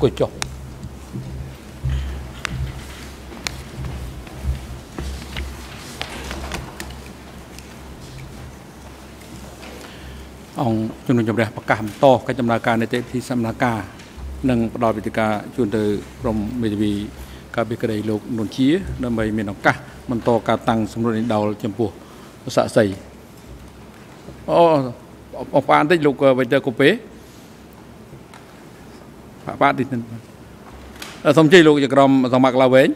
អង្គុយចុះអង្គជំនុំជម្រះប្រកាសបន្តកិច្ចដំណើរការនីតិវិធីសម្ដែងការនិងផ្ដល់វិធីការជូនទៅក្រុមមេធាវីការពីក្តីលោកនុនជា ដើម្បីមានឱកាសបន្តការតាំងសម្រួលនេះដោលចំពោះសាក់សីអូអបអានតិចលោកវិទ្យាកូពេ បាទតិចសូមជ័យលោកជាក្រុមសមាគមឡាវែង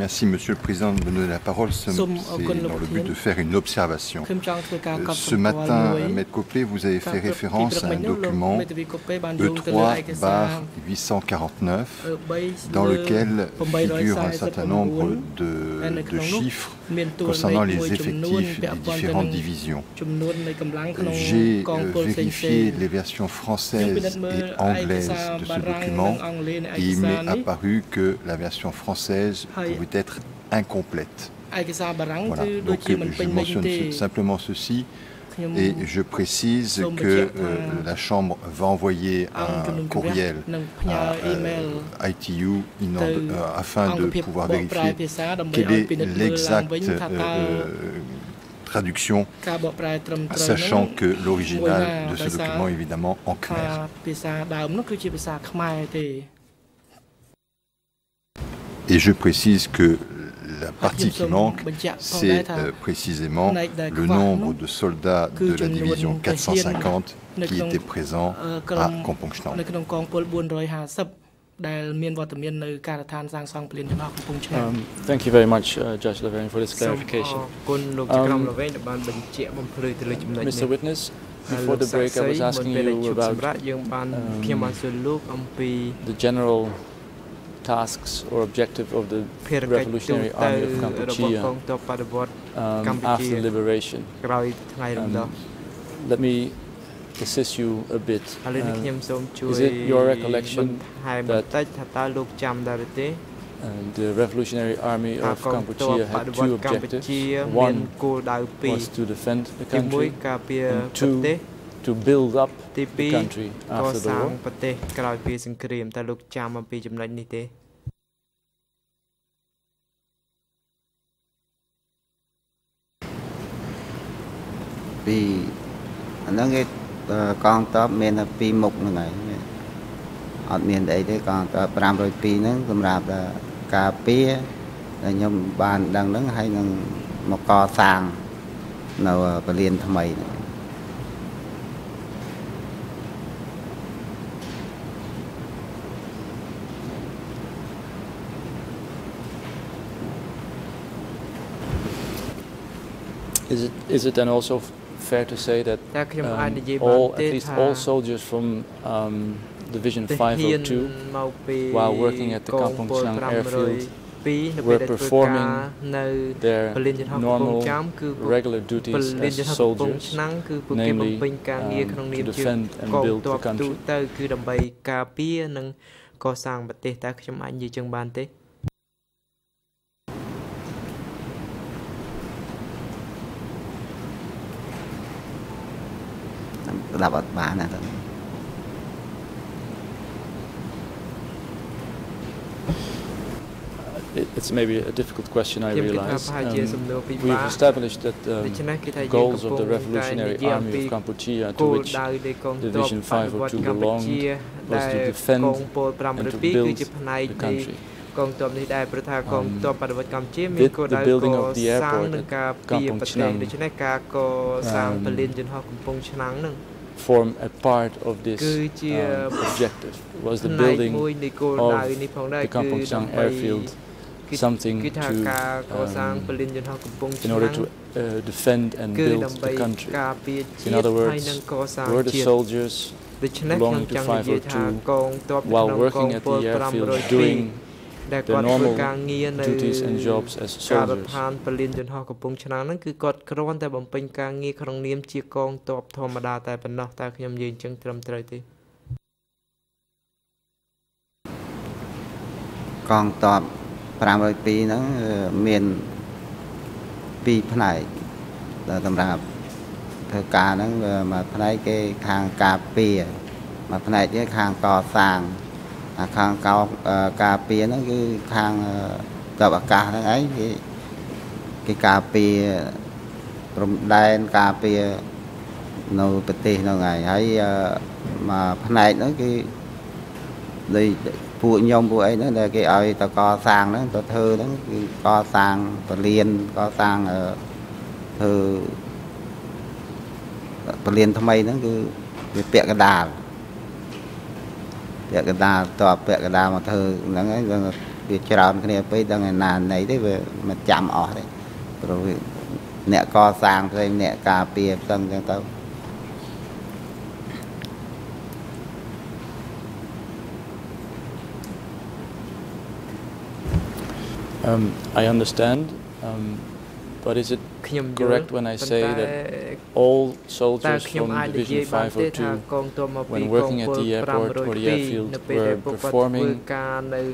merci Monsieur le Président de me donner la parole. C'est dans le but de faire une observation. Euh, ce matin, Maître Copé, vous avez fait référence à un document E3 bar 849 dans lequel figure un certain nombre de, de chiffres concernant les effectifs des différentes divisions. J'ai vérifié les versions françaises et anglaises de ce document. Et il m'est apparu que la version française pouvait être incomplète. Voilà. Donc je mentionne simplement ceci et je précise que euh, la Chambre va envoyer un courriel à euh, ITU euh, afin de pouvoir vérifier quelle est l'exacte traduction, sachant que l'original de ce document est évidemment en khmer. Et je précise que la partie qui manque, c'est euh, précisément le nombre de soldats de la division 450 qui étaient présents à Kompongchtam. ដែលមានវត្តមាននៅការដ្ឋានសាងសង់ពលានចំណោះកំពង់ឆ្នាំ Thank you very much uh, Judge Levine for this clarification អរគុណលោកចក្រមលវែងដែលបានបញ្ជាក់បំភ្លឺទៅលើចំណុចនេះ Mr Witness before the break I was asking you about យើងបានខ្ញុំបានសួរលោកអំពី the general tasks or objective of the Revolutionary Army of Cambodia um, after liberation. Um, let me assist you a bit. Um, is it your recollection that uh, the Revolutionary Army of Cambodia had two objectives. One was to defend the country, and two to build up the country after the war. ប្រទេសក្រោយពីសង្គ្រាមតើលោកចាំអំពីចំណុចនេះទេពីអាហ្នឹងគេកងតបមានតែពីរមុខហ្នឹងហើយអត់មានអីទេកងតប502ហ្នឹងសម្រាប់ការពារដែលខ្ញុំបានដឹងហ្នឹងហើយនឹងមកកសាងនៅពលានថ្មីហ្នឹង Is it is it then also fair to say that um, all at least all soldiers from um, Division 502 while working at the Kampong Chang airfield were performing their normal regular duties as soldiers, namely um, to defend and build the country. សាងប្រទេសតើខ្ញុំអាចនិយាយចឹងបានទេស្ដាប់អត់បានណាទៅ It's maybe a difficult question, I realize. Um, we've established that the goals of the Revolutionary Army of Kampuchea, to which Division 502 belonged, was to defend and to build the country. កងទ័ពនេះដែរព្រោះថាកងទ័ពបដិវត្តកម្ពុជាមានគោលដៅកសាងនឹងការពារប្រទេសដូច្នេះការកសាងពលានយន្តហោះកំពង់ឆ្នាំងនឹង form a part of this um, objective. Was the building of the Kampong Chang airfield something to um, in order to uh, defend and build the country. In other words, were the soldiers belonging to 502 while working at the airfield doing their normal duties and jobs as ការដ្ឋ soldiers. ានពលានយន្តហោះកំពង់ឆ្នាំងហ្នឹងគឺគាត់គ្រាន់តែបំពេញការងារក្នុងនាមជាកងទ័ពធម្មតាតែប៉ុណ្ណោះតើខ្ញុំនិយាយអញ្ចឹងត្រឹមត្រូវទេកងតប502ហ្នឹងមានពីរផ្នែកដែលសម្រាប់ធ្វើការហ្នឹងវាមួយផ្នែកគេខាងការពារមួយផ្នែកទៀតខាងកសាង អាខាងកោការពារហ្នឹងគឺខាងតបអាកាសហ្នឹងឯងគេគេការពារព្រំដែនការពារនៅប្រទេសហ្នឹងឯងហើយមកផ្នែកហ្នឹងគឺដូចពួកខ្ញុំពួកអីហ្នឹងដែលគេឲ្យតកសាងហ្នឹងទៅធ្វើហ្នឹងគឺកសាងពលានកសាងធ្វើពលានថ្មីហ្នឹងគឺវាពាក់កដាល ពាក់កដាលតបពាក់កដាលមកធ្វើហ្នឹងហើយវាច្រើនគ្នាពេកដល់ឯណាណីទេវាមិនចាំអស់ទេព្រោះអ្នកកសាងផ្សេងអ្នកការពារផ្សេងចឹងទៅ Um, I understand, um, But is it correct when I say that all soldiers from Division 502, when working at the airport or the airfield, were performing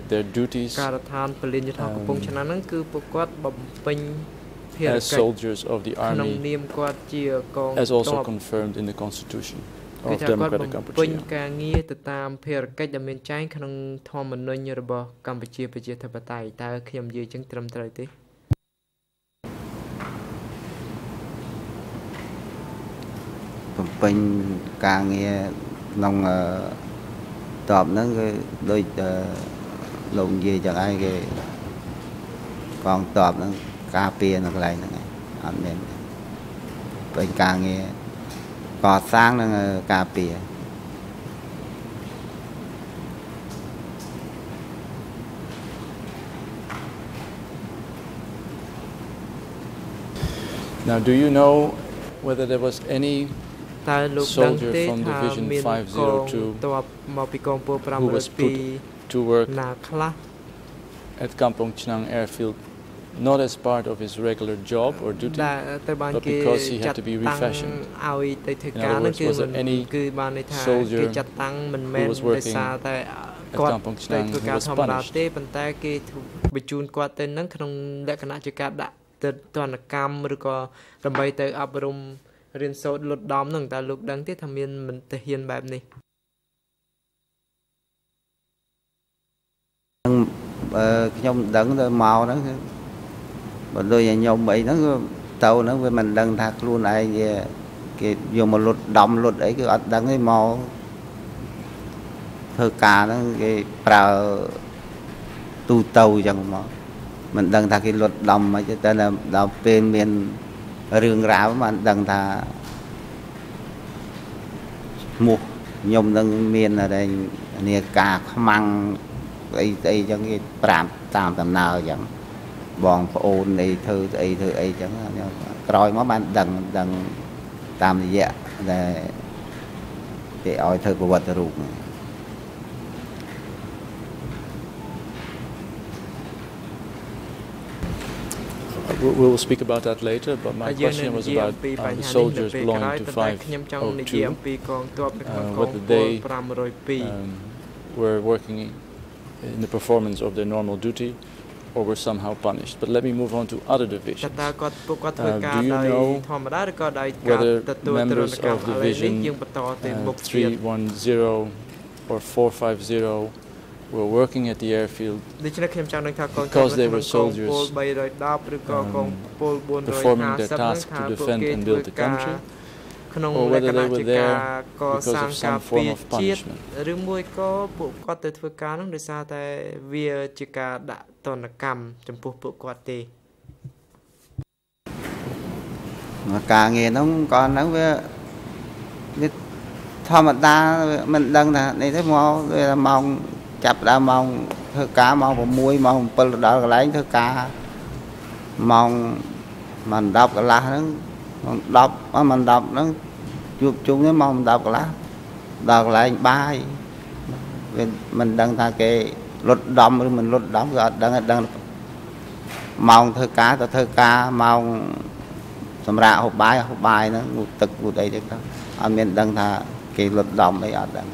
their duties um, as soldiers of the army, as also confirmed in the Constitution of Democratic Cambodia. បំពេញការងារទៅតាមភារកិច្ចដែលមានចែងក្នុងធម្មនុញ្ញរបស់កម្ពុជាប្រជាធិបតេយ្យតើខ្ញុំនិយាយចឹងត្រឹមត្រូវទេបំពេញការងារក្នុងតបហ្នឹងគឺដូចលោកនិយាយចឹងឯងគេកងតបហ្នឹងការពារនៅកន្លែងហ្នឹងអត់មានពេញការងារកសាងនិងការពារ Now do you know whether there was any តើ លោកដឹងទេថាមានកងទ័ពមកពីកងពល502 to work ណាខ្លះ at Kampong Chnang airfield not as part of his regular job or duty but because he had to be refashioned ឲ្យទៅធ្វើការនោះគឺមិនគឺបានន័យថាគេចាត់តាំងមិនមែនដោយសារតែគាត់ទៅធ្វើការធម្មតាទេប៉ុន្តែគេបញ្ជូនគាត់ទៅនឹងក្នុងលក្ខណៈជាការដាក់ទៅទណ្ឌកម្មឬក៏ដើម្បីទៅអប់រំ រៀនសូត្រលុតដំនឹងតើលោកដឹងទេថាមានមិនទាហានបែបនេះខ្ញុំដឹងទៅមកហ្នឹងគឺបើដូចឲ្យខ្ញុំអីហ្នឹងគឺទៅហ្នឹងវាមិនដឹងថាខ្លួនឯងវាគេយកមកលុតដំលុតអីគឺអត់ដឹងទេមកធ្វើការហ្នឹងគេប្រើទូទៅអញ្ចឹងមកមិនដឹងថាគេលុតដំអីទេតែដល់ពេលមាន រឿងរ៉ាវបានដឹងថាឈ្មោះខ្ញុំនឹងមានអីនាការខ្មាំងអីអីចឹងគេប្រាប់តាមដំណើរអញ្ចឹងបងប្អូនអីធ្វើស្អីធ្វើអីចឹងក្រោយមកបានដឹងដឹងតាមរយៈដែលគេឲ្យធ្វើប្រវត្តិរូប We'll speak about that later, but my question was about uh, the soldiers belonging to 502, uh, whether they um, were working in the performance of their normal duty or were somehow punished. But let me move on to other divisions. Uh, do you know whether members of Division uh, 310 or 450 were working at the airfield because they were soldiers um, performing their task to defend and build the country ក្នុងលក្ខណៈជាការកសាងការពារជាតិឬមួយក៏ពួកគាត់ទៅធ្វើការនោះដោយសារតែវាជាការដាក់ទណ្ឌកម្មចំពោះពួកគាត់ទេការងារហ្នឹងក៏ហ្នឹងវាវាធម្មតាមិនដឹងថានេះទេមកវាម៉ោង ចាប់ដើមម៉ោងធ្វើការម៉ោង6ម៉ោង7ដល់កន្លែងធ្វើការម៉ោងមិន10កន្លះហ្នឹងម៉ោង10មិន10ហ្នឹងជួបជុំនេះម៉ោង10កន្លះដល់កន្លែងបាយវាមិនដឹងថាគេលុតដំឬមិនលុតដំគឺអត់ដឹងដឹងម៉ោងធ្វើការទៅធ្វើការម៉ោងសម្រាប់ហូបបាយហូបបាយហ្នឹងងូតទឹកងូតអីទៅអត់មានដឹងថាគេលុតដំអីអត់ដឹង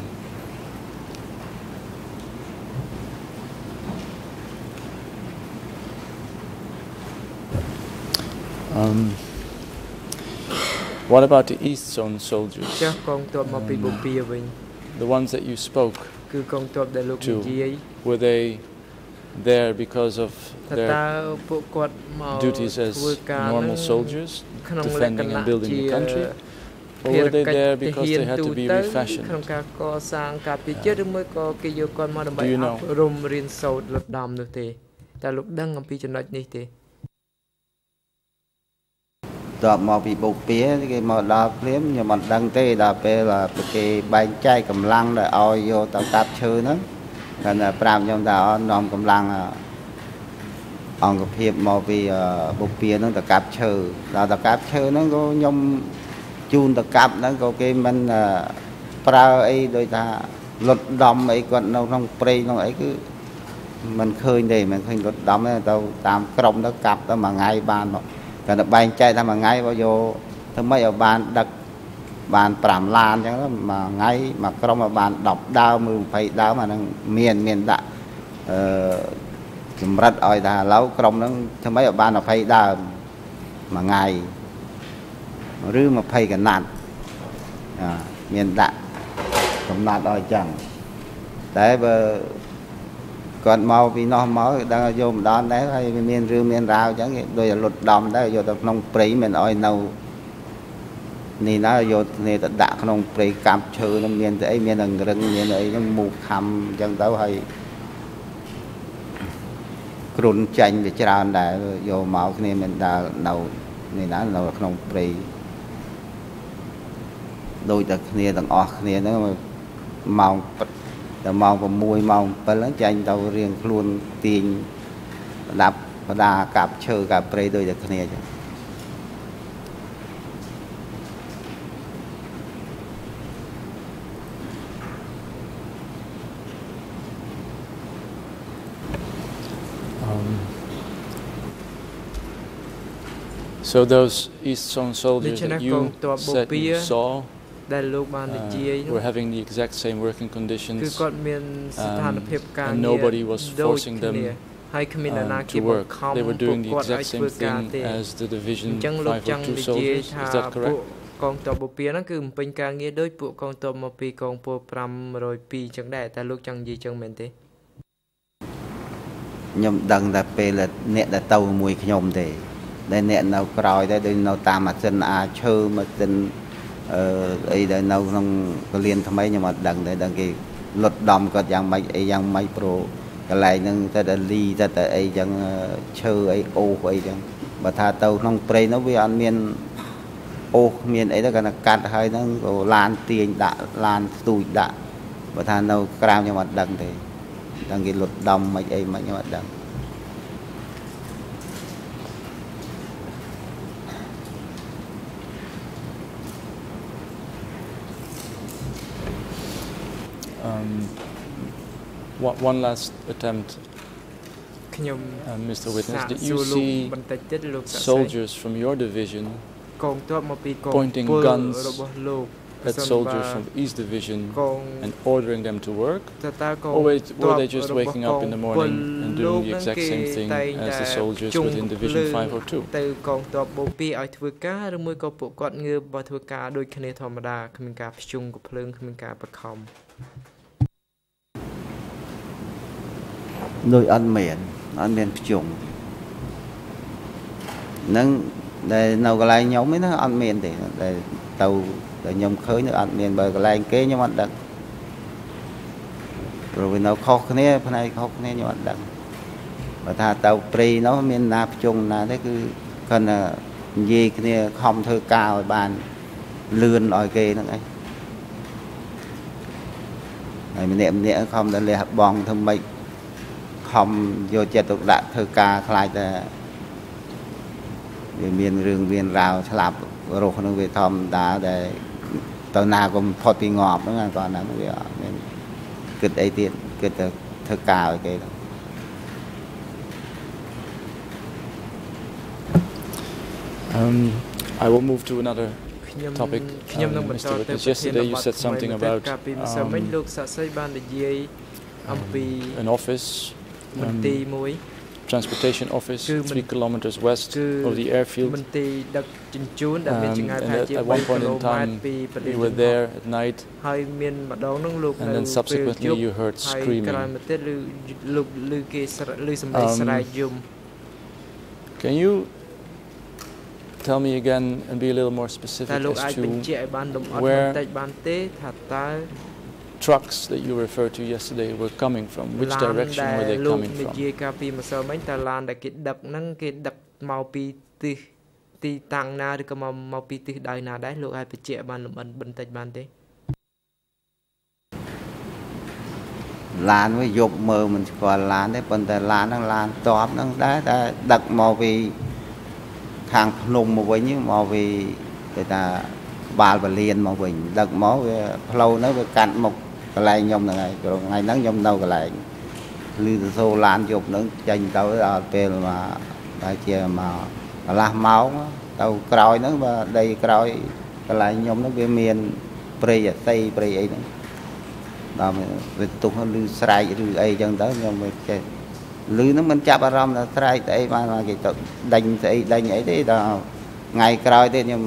Um What about the East Zone soldiers? ចាស់កងទ័ពមកពីបូព៌ាវិញ The ones that you spoke គឺកងទ័ពដែលលោកនិយាយ Were they there because of their duties as normal soldiers defending and building the country or were they there because they had to be refashioned ក្នុងការកសាងការពារជាតិឬមួយក៏គេយកគាត់មកដើម្បីអប់រំរៀនសូត្រលត់ដំនោះទេតើលោកដឹងអំពីចំណុចនេះទេ បន្ទាប់មកពីបុព្វាគេមកដល់ព្រាមខ្ញុំមិនដឹងទេដល់ពេលគេបែងចែកកម្លាំងដែលឲ្យយកទៅកាប់ឈើហ្នឹងគាត់ប្រាប់ខ្ញុំថាអត់នាំកម្លាំងអង្គភាពមកពីបុព្វាហ្នឹងទៅកាប់ឈើដល់ទៅកាប់ឈើហ្នឹងក៏ខ្ញុំជូនទៅកាប់ហ្នឹងក៏គេមិនប្រើអីដោយថាលុតដំអីគាត់នៅក្នុងព្រៃក្នុងអីគឺមិនឃើញទេមិនឃើញលុតដំទេទៅតាមក្រុមទៅកាប់ទៅមួយថ្ងៃបានមក គាត់ទៅបែងចែកថាមួយថ្ងៃបើយកធ្វើម៉េចឲ្យបានដឹកបាន5ឡានអញ្ចឹងមួយថ្ងៃមួយក្រុមឲ្យបាន10ដើមឬ20ដើមអាហ្នឹងមានមានដាក់អឺចម្រិតឲ្យថាឥឡូវក្រុមហ្នឹងធ្វើម៉េចឲ្យបាន20ដើមមួយថ្ងៃឬ20កណាត់មានដាក់កំណត់ឲ្យចឹងតែបើ គាត់មកពីនោះមកដឹងយកម្ដងដែរហើយមានរឿងមានរាវអញ្ចឹងគេដូចលុតដំដែរយកទៅក្នុងព្រៃមិនអោយនៅនេះណាយកគ្នាទៅដាក់ក្នុងព្រៃកាប់ឈើនឹងមានតែអីមានអង្រឹងមានអីហ្នឹងមូខំអញ្ចឹងទៅហើយគ្រុនចាញ់វាច្រើនដែរយកមកគ្នាមិនដាល់នៅនេះណានៅក្នុងព្រៃដូចតែគ្នាទាំងអស់គ្នាហ្នឹងម៉ោង ដល់ម៉ោង6ម៉ោង7ហ្នឹងចាញ់ទៅរៀងខ្លួនទាញប្រដាប់ប្រដាកាប់ឈើកាប់ព្រៃដូចតែគ្នាចឹង So those East Zone soldiers that you said you saw ដែលលោកបាននិយាយ were having the exact same working conditions គឺគាត់មានស្ថានភាពការងារ nobody was forcing them ហើយគ្មាននរណាគេបង្ខំ They were doing the exact same thing as the division 502 soldiers is that correct កងទ័ពបូព៌ាហ្នឹងគឺបំពេញការងារដោយពួកកងទ័ពមកពីកងពល502ចឹងដែរតែលោកចង់និយាយចឹងមែនទេខ្ញុំដឹងតែពេលអ្នកដែលទៅមួយខ្ញុំទេដែលអ្នកនៅក្រោយដែរដូចនៅតាមម៉ាស៊ីនអាឈើម៉ាស៊ីន អឺអីដែលនៅក្នុងកលៀនថ្មីខ្ញុំអត់ដឹងទេដឹងគេលុតដំគាត់យ៉ាងម៉េចអីយ៉ាងម៉េចប្រូកន្លែងហ្នឹងទៅតែលីទៅតែអីចឹងឈើអីអូសអីចឹងបើថាទៅក្នុងព្រៃនោះវាអត់មានអូសមានអីទៅគាត់តែកាត់ហើយហ្នឹងក៏ឡានទាញដាក់ឡានស្ទូចដាក់បើថានៅក្រៅខ្ញុំអត់ដឹងទេដឹងគេលុតដំមិនអីមិនខ្ញុំអត់ដឹង Um, one last attempt, uh, Mr. Witness, did you see soldiers from your division pointing guns at soldiers from East Division and ordering them to work? Or were they just waking up in the morning and doing the exact same thing as the soldiers within Division 502? ទៅកងទ័ពបូពីឲ្យធ្វើការឬមួយក៏ពួកគាត់ងើបមកធ្វើការដូចគ្នាធម្មតាគ្មានការភ្ជុំកំភ្លើងគ្មានការបខំ ដូចអត់មានអត់មានភ្ជុំនឹងដែលនៅកន្លែងខ្ញុំហ្នឹងអត់មានទេដែលទៅដែលខ្ញុំឃើញនៅអត់មានបើកន្លែងគេខ្ញុំអត់ដឹងព្រោះវានៅខុសគ្នាផ្នែកខុសគ្នាខ្ញុំអត់ដឹងបើថាទៅព្រៃនោះមានណាភ្ជុំណាទេគឺគាត់និយាយគ្នាខំធ្វើការឲ្យបានលឿនឲ្យគេហ្នឹងឯងហើយម្នាក់ម្នាក់ខំតែលះបង់ធ្វើម៉េច ខំយកចិត្តទុកដាក់ធ្វើការខ្លាចតែវាមានរឿងមានរាវឆ្លាប់រស់នឹងវាធម្មតាដែលទៅណាក៏ផុតពីងាប់ហ្នឹងគាត់ណាវាអត់មានគិតអីទៀតគិតតែធ្វើការឲ្យគេទៅ Um I will move to another topic ខ្ញុំនឹងបន្តទៅ Yesterday you said something about កាលពីម្សិលមិញលោកសាក់សីបាននិយាយអំពី an office មន្ទីរមួយ transportation office 3 kilometers west of the airfield មន្ទីរដឹកជញ្ជូនដែលមានចម្ងាយប្រហែលជា3គីឡូម៉ែត្រពីប្រទេស you were there at night ហើយមានម្ដងនោះលោកនៅ and then subsequently you heard screaming ក្រោយមកទៀតឮលោកឮគេឮសំឡេងស្រែកយំ Can you tell me again and be a little more specific as to where trucks that you referred to yesterday were coming from which direction were they coming from និយាយកាលពីម្សិលមិញតើឡានដែលគេដឹកហ្នឹងគេដឹកមកពីទិសទីតាំងណាឬក៏មកមកពីទិសដៅណាដែរលោកអាចបញ្ជាក់បានលម្អិនបន្តិចបានទេឡានវាយប់មើលមិនស្គាល់ឡានទេប៉ុន្តែឡានហ្នឹងឡានតបហ្នឹងដែរតែដឹកមកពីខាងភ្នំមកវិញមកពីគេថាក្បាលពលានមកវិញដឹកមកវាផ្លូវហ្នឹងវាកាត់មុខ កន្លែងខ្ញុំហ្នឹងហើយព្រោះថ្ងៃហ្នឹងខ្ញុំនៅកន្លែងឮទៅសូឡានយប់ហ្នឹងចេញទៅដល់ពេលមកតែជាមកកន្លះម៉ោងទៅក្រោយហ្នឹងបើដីក្រោយកន្លែងខ្ញុំហ្នឹងវាមានព្រៃអតីព្រៃអីហ្នឹងដល់វាទុះឮស្រែកឬអីចឹងទៅខ្ញុំមិនចេះឮហ្នឹងមិនចាប់អារម្មណ៍ថាស្រែកស្អីបានគេទៅដេញស្អីដេញអីទេដល់ថ្ងៃក្រោយទៀតខ្ញុំ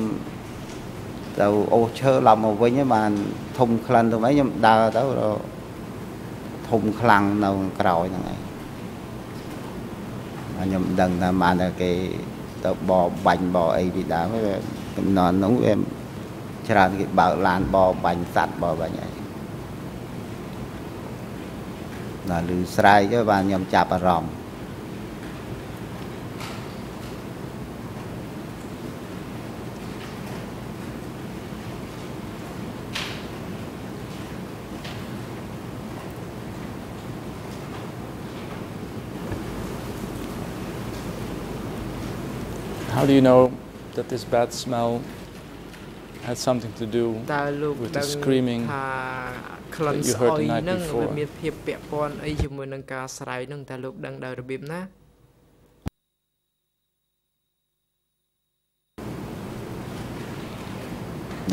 ទៅអូសឈើឡប់មកវិញបានធំក្លិនទៅអីខ្ញុំដើរទៅធំខ្លាំងនៅក្រោយហ្នឹងឯងខ្ញុំដឹងថាបានតែគេទៅបបាញ់បអីពីដើមវាកំណត់នោះវាច្រើនគេបើកឡានបបាញ់សัตว์បបាញ់អីដល់ឮស្រែកទៅបានខ្ញុំចាប់អារម្មណ៍ How do you know that this bad smell had something to do with the screaming ក្លិនស្អុយហ្នឹងវាមានភាពពាក់ព័ន្ធអីជាមួយនឹងការស្រែកហ្នឹងតើលោកដឹងដោយរបៀបណា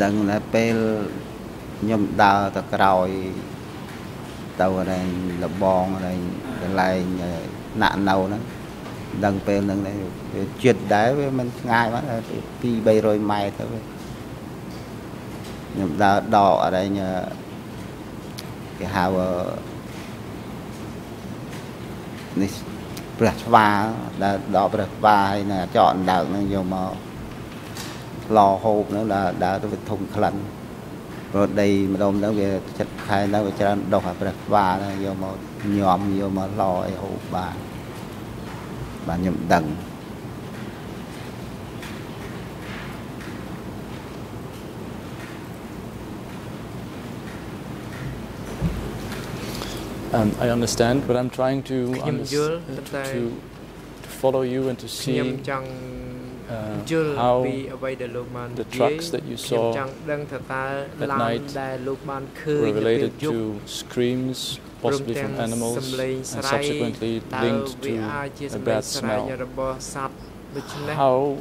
ដឹងតែពេលខ្ញុំដើរទៅក្រោយទៅអីលបងអីកន្លែងណាក់នៅហ្នឹង ដឹងពេលហ្នឹងវាចិត្តដែរវាមិនឆ្ងាយមក2 300ម៉ែត្រទៅខ្ញុំដើរដកអីគេហៅនេះព្រះស្វាដែលដកព្រះស្វាហើយនៅចកអណ្ដើកហ្នឹងយកមកឡហូបហ្នឹងដើរដើរទៅវាធំក្លិនព្រោះដីម្ដុំហ្នឹងវាចិត្តខែហ្នឹងវាច្រើនដុះអាព្រះស្វាហ្នឹងយកមកញោមយកមកឡអីហូបបាន បានខ្ញុំដឹង Um, I understand, but I'm trying to, to, to follow you and to see uh, how the trucks that you saw at night were related to screams possibly from animals and subsequently linked to a bad smell. How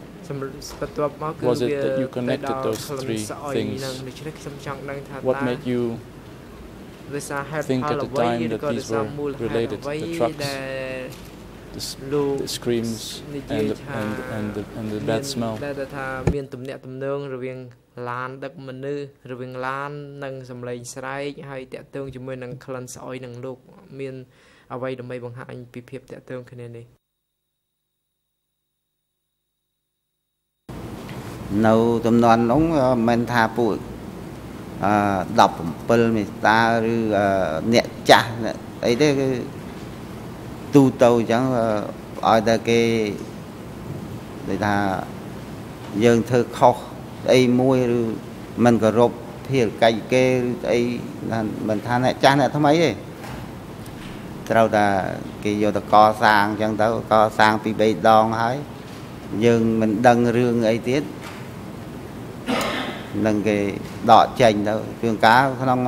was it that you connected those three things? What made you think at the time that these were related, the trucks, the, the screams and the, and, and, the, and the bad smell? ឡានដឹកមនុស្សរវាងឡាននិងសម្លេងស្រែកហើយតាក់ទងជាមួយនឹងក្លិនស្អុយនឹងលោក មានអ្វីដើម្បីបង្ហាញពីភាពតាក់ទងគ្នានេះនៅចំនួននោះមិនថាពួកអឺ17មេតាឬអ្នកចាស់អីទេគឺទូទៅអញ្ចឹងឲ្យតែគេដូចថាយើងធ្វើខុស ស្អីមួយឬមិនគោរពភារកិច្ចគេឬស្អីមិនថាអ្នកចាស់អ្នកថ្មីទេត្រូវតែគេយកទៅកសាងអញ្ចឹងទៅកសាងពី3ដងហើយយើងមិនដឹងរឿងអីទៀតនឹងគេដកចេញទៅជួនកាលក្នុង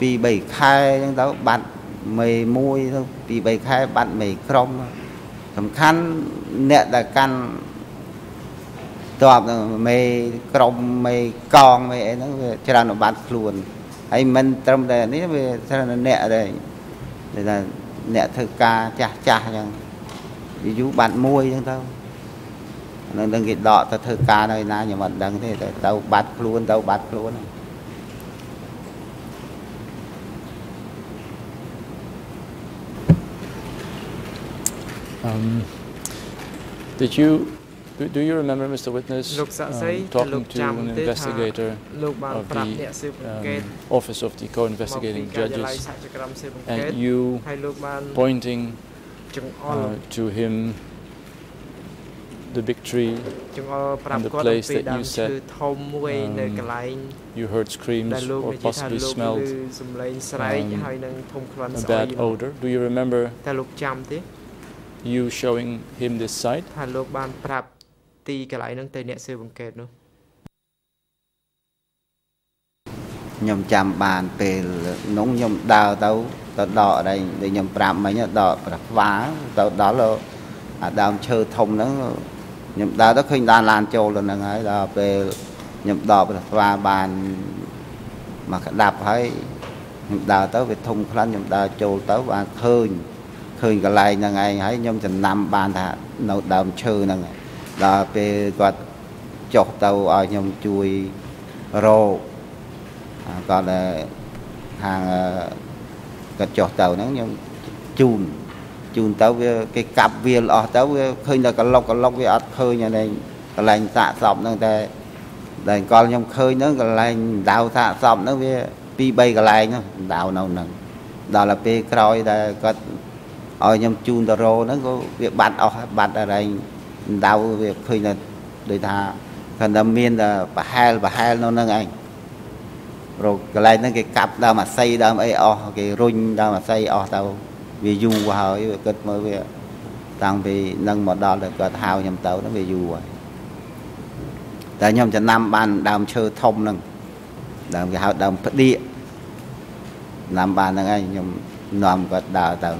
ពី3ខែអញ្ចឹងទៅបាត់មេមួយទៅពី3ខែបាត់មេក្រុមសំខាន់អ្នកដែលកាន់ តបមេក្រុមមេកងមេអីហ្នឹងវាច្រើនបាត់ខ្លួនហើយមិនត្រឹមតែនេះវាច្រើនអ្នកដែរដែលថាអ្នកធ្វើការចាស់ចាស់អញ្ចឹងយូរបាត់មួយអញ្ចឹងទៅនឹងនឹងគេដកទៅធ្វើការនៅណាខ្ញុំអត់ដឹងទេទៅទៅបាត់ខ្លួនទៅបាត់ខ្លួន Um, did you Do, do you remember, Mr. Witness, um, talking to an investigator of the um, Office of the Co-Investigating Judges and you pointing uh, to him the big tree and the place that you said um, you heard screams or possibly smelled um, a bad odor. Do you remember you showing him this site? ទីកន្លែងហ្នឹងទៅអ្នកស៊ើបអង្កេតនោះខ្ញុំចាំបានពេលនោះខ្ញុំដើរទៅទៅដកដែរដែលខ្ញុំប្រាប់មិញដកប្រស្វាទៅដល់អាដើមឈើធំហ្នឹងខ្ញុំដើរទៅឃើញដានឡានចូលទៅហ្នឹងហើយដល់ពេលខ្ញុំដកប្រស្វាបានមកក្តាប់ហើយខ្ញុំដើរទៅវាធំខ្លាំងខ្ញុំដើរចូលទៅបានឃើញឃើញកន្លែងហ្នឹងឯងហើយខ្ញុំចំណាំបានថានៅដើមឈើហ្នឹង ដល់ពេលគាត់ចុះទៅឲ្យខ្ញុំជួយរកគាត់ខាងគាត់ចុះទៅហ្នឹងខ្ញុំជូនជូនទៅវាគេកាប់វាអស់ទៅវាឃើញតែកឡុកកឡុកវាអត់ឃើញអានេះកន្លែងសាកសពហ្នឹងតែតែកលខ្ញុំឃើញហ្នឹងកន្លែងដៅសាកសពហ្នឹងវា2 3កន្លែងហ្នឹងដៅនៅហ្នឹងដល់ទៅពេលក្រោយដែលគាត់ឲ្យខ្ញុំជូនទៅរោហ្នឹងក៏វាបាត់អស់បាត់អរែង ដៅវាឃើញថាដូចថាគាត់តែមានតែប្រហែលប្រហែលនៅហ្នឹងឯងរកកន្លែងហ្នឹងគេកាប់ដើមអាស័យដើមអីអស់គេរុញដើមអាស័យអស់ទៅវាយូរហើយវាគិតមើលវាតាំងពីនឹងមកដល់ទៅគាត់ហៅខ្ញុំទៅហ្នឹងវាយូរហើយតែខ្ញុំចំណាំបានដើមឈើធំហ្នឹងដើមគេហៅដើមផ្ដៀកចំណាំបានហ្នឹងឯងខ្ញុំនាំគាត់ដើរទៅ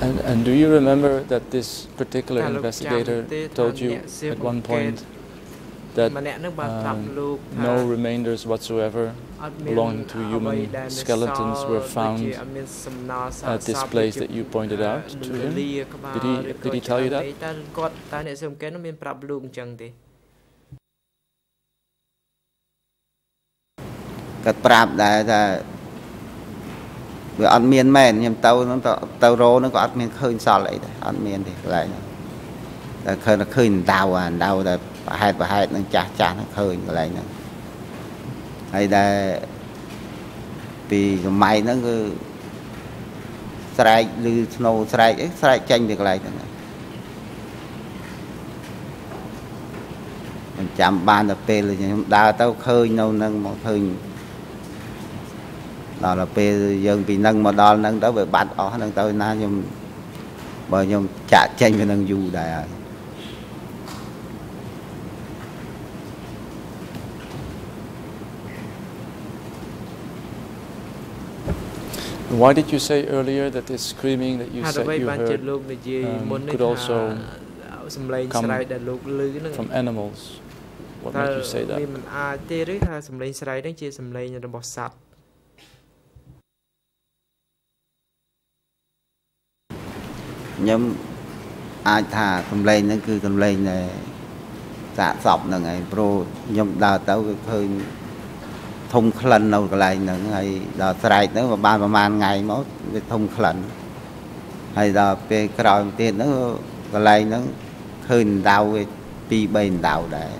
And, and do you remember that this particular investigator told you at one point that um, no remainders whatsoever belonging to human skeletons were found at this place that you pointed out to him? Did he, did he tell you that? វាអត់មានមែនខ្ញុំទៅហ្នឹងទៅទៅរោហ្នឹងក៏អត់មានឃើញសល់អីដែរអត់មានទេកន្លែងហ្នឹងតែឃើញឃើញដៅអាដៅតែប្រហែលប្រហែលនឹងចាស់ចាស់ហ្នឹងឃើញកន្លែងហ្នឹងហើយដែលពីសម័យហ្នឹងគឺស្រែកឬស្នូស្រែកអីស្រែកចេញពីកន្លែងហ្នឹងមិនចាំបានទៅពេលខ្ញុំដើរទៅឃើញនៅនឹងមកឃើញ ដល់ពេលយើងពីនឹងមកដល់នឹងទៅវាបាត់អស់នឹងទៅណាខ្ញុំបើខ្ញុំចាក់ចេញពីនឹងយូរដែរហើយ Why did you say earlier that this screaming that you said you heard um, could also come from animals? What made you say that? វាមិនអាចទេឬថាសំឡេងស្រែកហ្នឹងជាសំឡេងរបស់សត្វ ខ្ញុំអាចថាសំឡេងហ្នឹងគឺសំឡេងនៃសាកសពហ្នឹងឯងព្រោះខ្ញុំដើរទៅគឺឃើញធំក្លិននៅកន្លែងហ្នឹងហើយដល់ស្រែកហ្នឹងបានប្រហែលថ្ងៃមកវាធំក្លិនហើយដល់ពេលក្រោយទៀតហ្នឹងកន្លែងហ្នឹងឃើញដៅវា2 3ដៅដែរ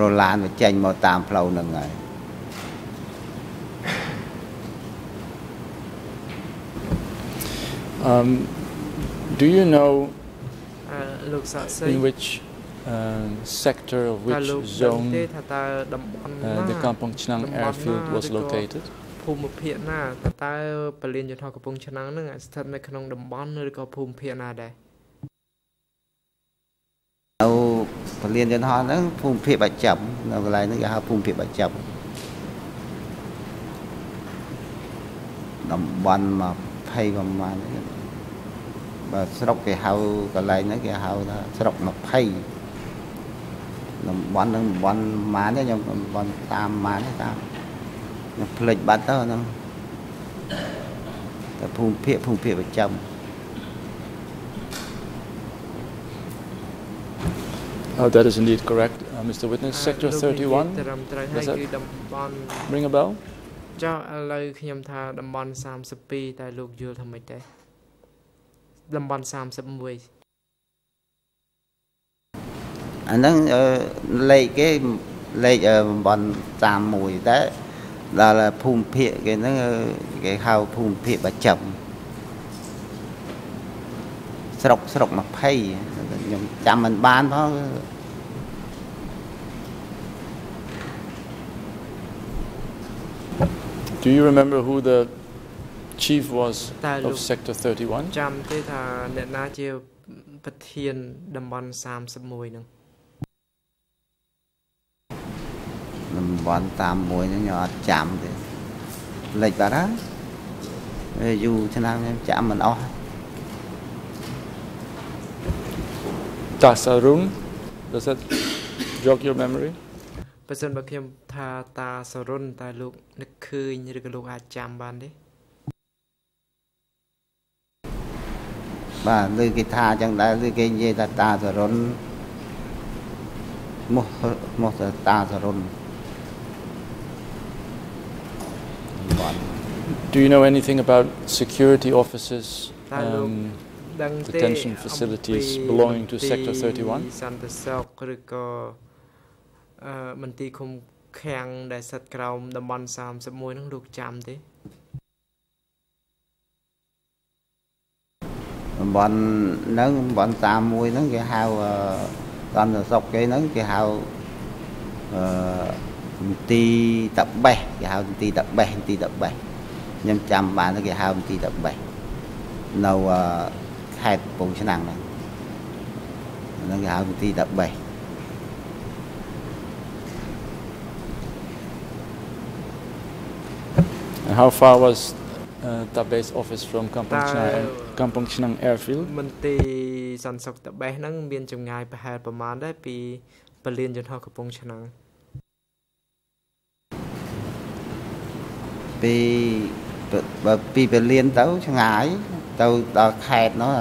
រឡានវាចេញមកតាមផ្លូវហ្នឹងហើយ Um, do you know in which uh, sector of which zone uh, the Kampong Chnang airfield was located? ភូមិភាគណាតើតើពលានយន្តហោះកំពង់ឆ្នាំងហ្នឹងស្ថិតនៅក្នុងតំបន់ឬក៏ភូមិភាគណាដែរនៅពលានយន្តហោះហ្នឹងភូមិភាគបាច់ចាប់នៅកន្លែងហ្នឹងគេហៅភូមិភាគបាច់ចាប់តំបន់20ប្រហែល បើស្រុកគេហៅកន្លែងហ្នឹងគេហៅថាស្រុក20តំបន់ហ្នឹងតំបន់ម៉ានទេខ្ញុំតំបន់តាមម៉ានទេតាមខ្ញុំភ្លេចបាត់ទៅហ្នឹងតែភូមិភាគភូមិភាគប្រចាំ Oh, that is indeed correct, uh, Mr. Witness. Sector 31. Does that ring a bell? ចុះឥឡូវខ្ញុំថាតំបន់32តែលោកយល់ថាម៉េចដែរ តំបន់31អាហ្នឹងលេខគេលេខតំបន់31តែដល់ភូមិភាគគេហ្នឹងគេហៅភូមិភាគបច្ចឹមស្រុកស្រុក20ខ្ញុំចាំមិនបានផង Do you remember who the chief was of sector 31? ចាំទេថាអ្នកណាជាប្រធានតំបន់31ហ្នឹងតំបន់31ហ្នឹងខ្ញុំអត់ចាំទេលេចបាត់ហើយយូរឆ្នាំខ្ញុំចាំមិនអស់ Tasarung does that jog your memory បើសិនបើខ្ញុំថាតាសរុនតើលោកនឹកឃើញឬក៏លោកអាចចាំបានទេ បាទឬគេថាអញ្ចឹងដែរឬគេនិយាយថាតាសរុនមកមកតាសរុន Do you know anything about security offices, um, detention facilities belonging to Sector 31? សន្តិសុខឬក៏អឺមន្ទីរឃុំឃាំងដែលស្ថិតក្រោមតំបន់31នោះលោកចាំទេ តំបន់ហ្នឹងតំបន់31ហ្នឹងគេហៅសន្តិសុខគេហ្នឹងគេហៅអឺមន្ទីរតបេះគេហៅមន្ទីរតបេះមន្ទីរតបេះខ្ញុំចាំបានគេហៅមន្ទីរតបេះនៅខេត្តកំពង់ឆ្នាំងហ្នឹងហ្នឹងគេហៅមន្ទីរតបេះ And how far was uh, Tabe's office from Kampong Chnang Kampong Chnang airfield មន្ទីរសន្តិសុខតាបេះហ្នឹងមានចម្ងាយប្រហែលប្រមាណដែរពីពលានយន្តហោះកំពង់ឆ្នាំងពីបើពីពលានទៅឆ្ងាយទៅដល់ខេត្តនោះ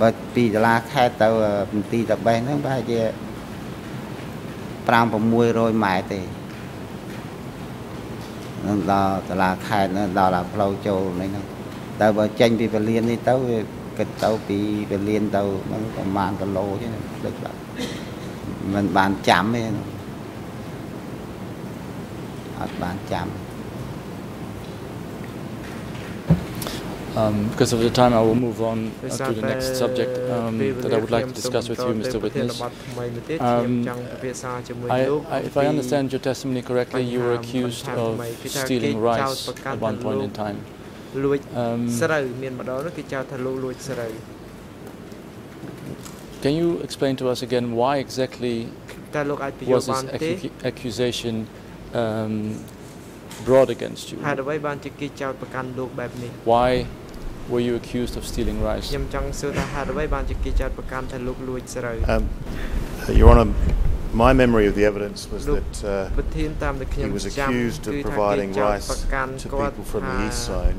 បើពីសាលាខេត្តទៅមន្ទីរតាបេះហ្នឹងប្រហែលជា5 600ម៉ែត្រទេនឹងដល់សាលាខេត្តហ្នឹងដល់ដល់ផ្លូវចូលនេះហ្នឹង តែបើចេញពីពលាននេះទៅវាគិតទៅពីពលានទៅហ្នឹងប្រហែលគីឡូទេដូចបាទមិនបានចាំទេអត់បានចាំ Um, because of the time, I will move on uh, to the next subject um, that I would like to discuss with you, Mr. Witness. Um, I, I, if I understand your testimony correctly, you were accused of stealing rice at one point in time. Um, can you explain to us again why exactly was this accusation um, brought against you? Why were you accused of stealing rice ខ្ញុំចង់សួរថាហេតុអ្វីបានជាគេចាត់ប្រកាន់ថាលោកលួចស្រូវ Um Your Honor my memory of the evidence was that uh, he was accused of providing rice to people from the east side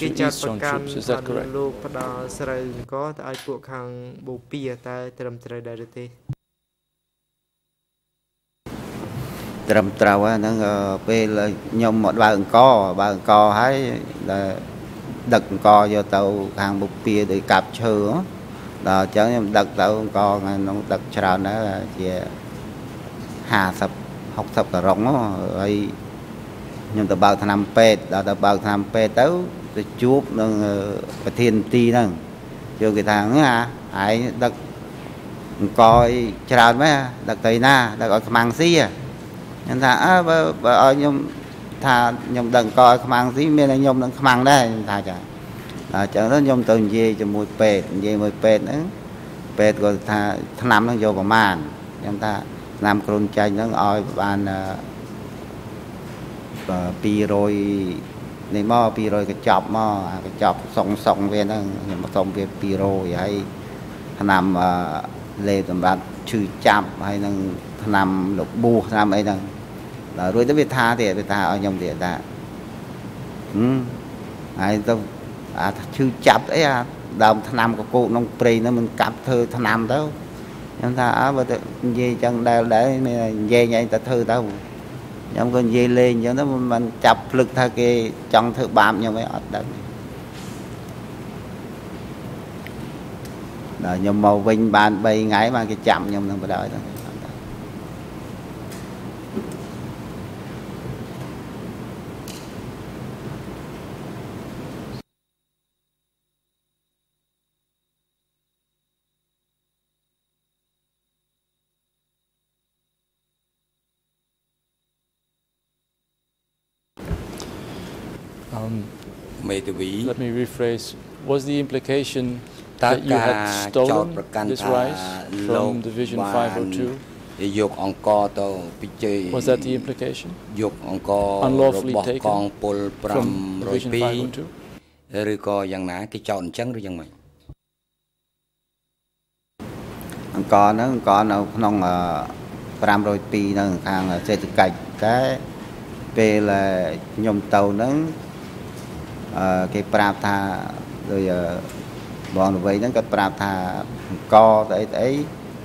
គេចាត់ប្រកាន់ថាលោកផ្ដល់ស្រូវអង្គទៅឲ្យពួកខាងបូព៌ាតែត្រឹមត្រូវដែរឬទេត្រឹមត្រូវហ្នឹងពេលខ្ញុំមកបើអង្គបើអង្គហើយដែលដឹកអង្គយកទៅខាងបូព៌ាដោយកាប់ឈើដល់អញ្ចឹងខ្ញុំដឹកទៅអង្គថ្ងៃនោះដឹកច្រើនដែរជា50 60ការុងហើយខ្ញុំទៅបើកឆ្នាំពេទ្យដល់ទៅបើកឆ្នាំពេទ្យទៅ ទៅជួបនឹងប្រធានទីហ្នឹងយកគេថាហ្នឹងអាឯងដឹកអង្គអីច្រើនមែនដឹកទៅណាដឹកឲ្យខ្មាំងស៊ីខ្ញុំថាអើបើបើឲ្យខ្ញុំថាខ្ញុំដឹកអង្គឲ្យខ្មាំងស៊ីមានតែខ្ញុំនឹងខ្មាំងដែរខ្ញុំថាចាដល់អញ្ចឹងទៅខ្ញុំទៅនិយាយជាមួយពេទ្យនិយាយមួយពេទ្យហ្នឹងពេទ្យគាត់ថាឆ្នាំហ្នឹងយកប្រមាណខ្ញុំថាឆ្នាំគ្រុនចាញ់ហ្នឹងឲ្យបាន200 នេះមក200កញ្ចប់មកអាកញ្ចប់សុងសុងវាហ្នឹងខ្ញុំសុំវា200ហើយឆ្នាំលេសម្រាប់ឈឺចាប់ហើយនឹងឆ្នាំលបួសឆ្នាំអីហ្នឹងដល់រួចទៅវាថាទៀតវាថាឲ្យខ្ញុំទៀតថាហឹមហើយទៅអាឈឺចាប់អីអាដើមឆ្នាំកកូក្នុងព្រៃហ្នឹងមិនកាប់ធ្វើឆ្នាំទៅខ្ញុំថាអើបើទៅនិយាយចឹងដែលដែរនិយាយឯងទៅធ្វើទៅ ខ្ញុំក៏និយាយលេងអញ្ចឹងទៅមិនចាប់ភ្លឹកថាគេចង់ធ្វើបាបខ្ញុំឯងអត់ដឹងដល់ខ្ញុំមកវិញបាន3ថ្ងៃបានគេចាប់ខ្ញុំនឹងបដ ாய் ទៅ Let me rephrase. Was the implication that you had stolen this rice from Division 502? យកអង្គទៅពីជ័យ Was that the implication យកអង្គរបស់កងពល502ឬក៏យ៉ាងណាគេចោទអញ្ចឹងឬយ៉ាងម៉េចអង្គហ្នឹងអង្គនៅក្នុង502នៅខាងសេដ្ឋកិច្ចតែពេលខ្ញុំទៅហ្នឹង គេប្រាប់ថាដូចបងល្វីហ្នឹងគាត់ប្រាប់ថាអង្គស្អីស្អី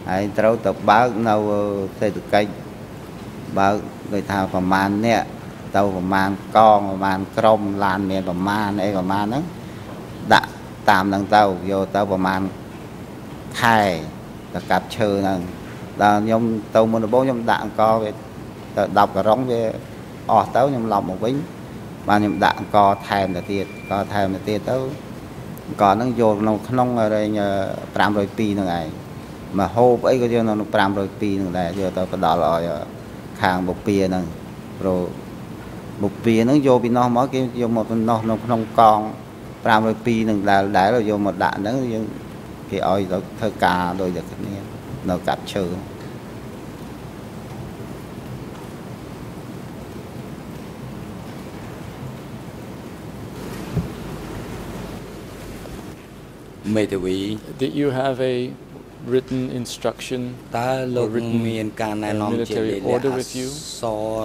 ហើយត្រូវទៅបើកនៅសេដ្ឋកិច្ចបើកដូចថាប្រមាណអ្នកទៅប្រមាណកងប្រមាណក្រុមឡានមានប្រមាណអីប្រមាណហ្នឹងដាក់តាមហ្នឹងទៅយកទៅប្រមាណខែទៅកាប់ឈើហ្នឹងដល់ខ្ញុំទៅមុនដំបូងខ្ញុំដាក់អង្គវាទៅ10ការុងវាអស់ទៅខ្ញុំឡប់មកវិញ បានខ្ញុំដាក់អង្គថែមទៅទៀតអង្គថែមទៅទៀតទៅអង្គហ្នឹងយកក្នុងក្នុងរែង502ហ្នឹងឯងមកហូបអីក៏យកនៅ502ហ្នឹងដែរយកទៅផ្ដល់ឲ្យខាងបុព្វាហ្នឹងព្រោះបុព្វាហ្នឹងយកពីនោះមកគេយកមកពីនោះនៅក្នុងកង502ហ្នឹងដែលដែលយកមកដាក់ហ្នឹងយើងគេឲ្យទៅធ្វើការដូចតែគ្នានៅកាត់ឈើ Did you have a written instruction តើលោកមានការណែនាំជាលេខអក្ស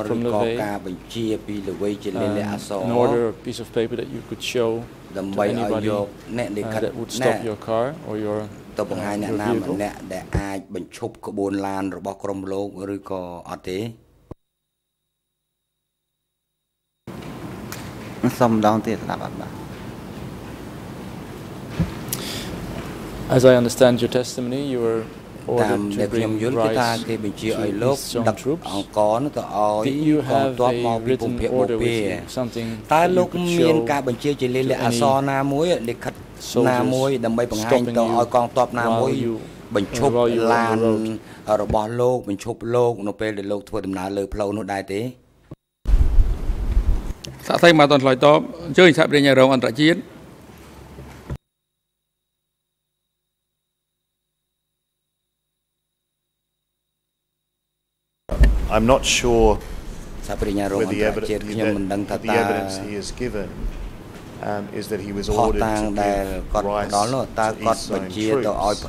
រឬក៏ការបញ្ជាពីល្វីជាលេខអក្សរ an order a piece of paper that you could show ដើម្បីឲ្យយកអ្នកលិខិត that would stop your car or your ទៅបង្ហាញអ្នកណាម្នាក់ដែលអាចបញ្ឈប់ក្បួនឡានរបស់ក្រុមលោកឬក៏អត់ទេសុំម្ដងទៀតស្ដាប់អត់បាទ As I understand your testimony, you were ordered to bring rice to these troops. Did you have a written order with you, something តើលោកមានការបញ្ជាជាលេខអក្សរណាមួយលិខិតណាមួយដើម្បីបង្ហាញទៅឲ្យកងទ័ពណាមួយបញ្ឈប់ឡានរបស់លោកបញ្ឈប់លោកនៅពេលដែលលោកធ្វើដំណើរលើផ្លូវនោះដែរទេសាក់សៃមកតនឆ្លើយតបអញ្ជើញសហប្រញ្ញារងអន្តរជាតិ I'm not sure whether the, evidence, that, the evidence he has given um, is that he was ordered to give rice to East Zone troops.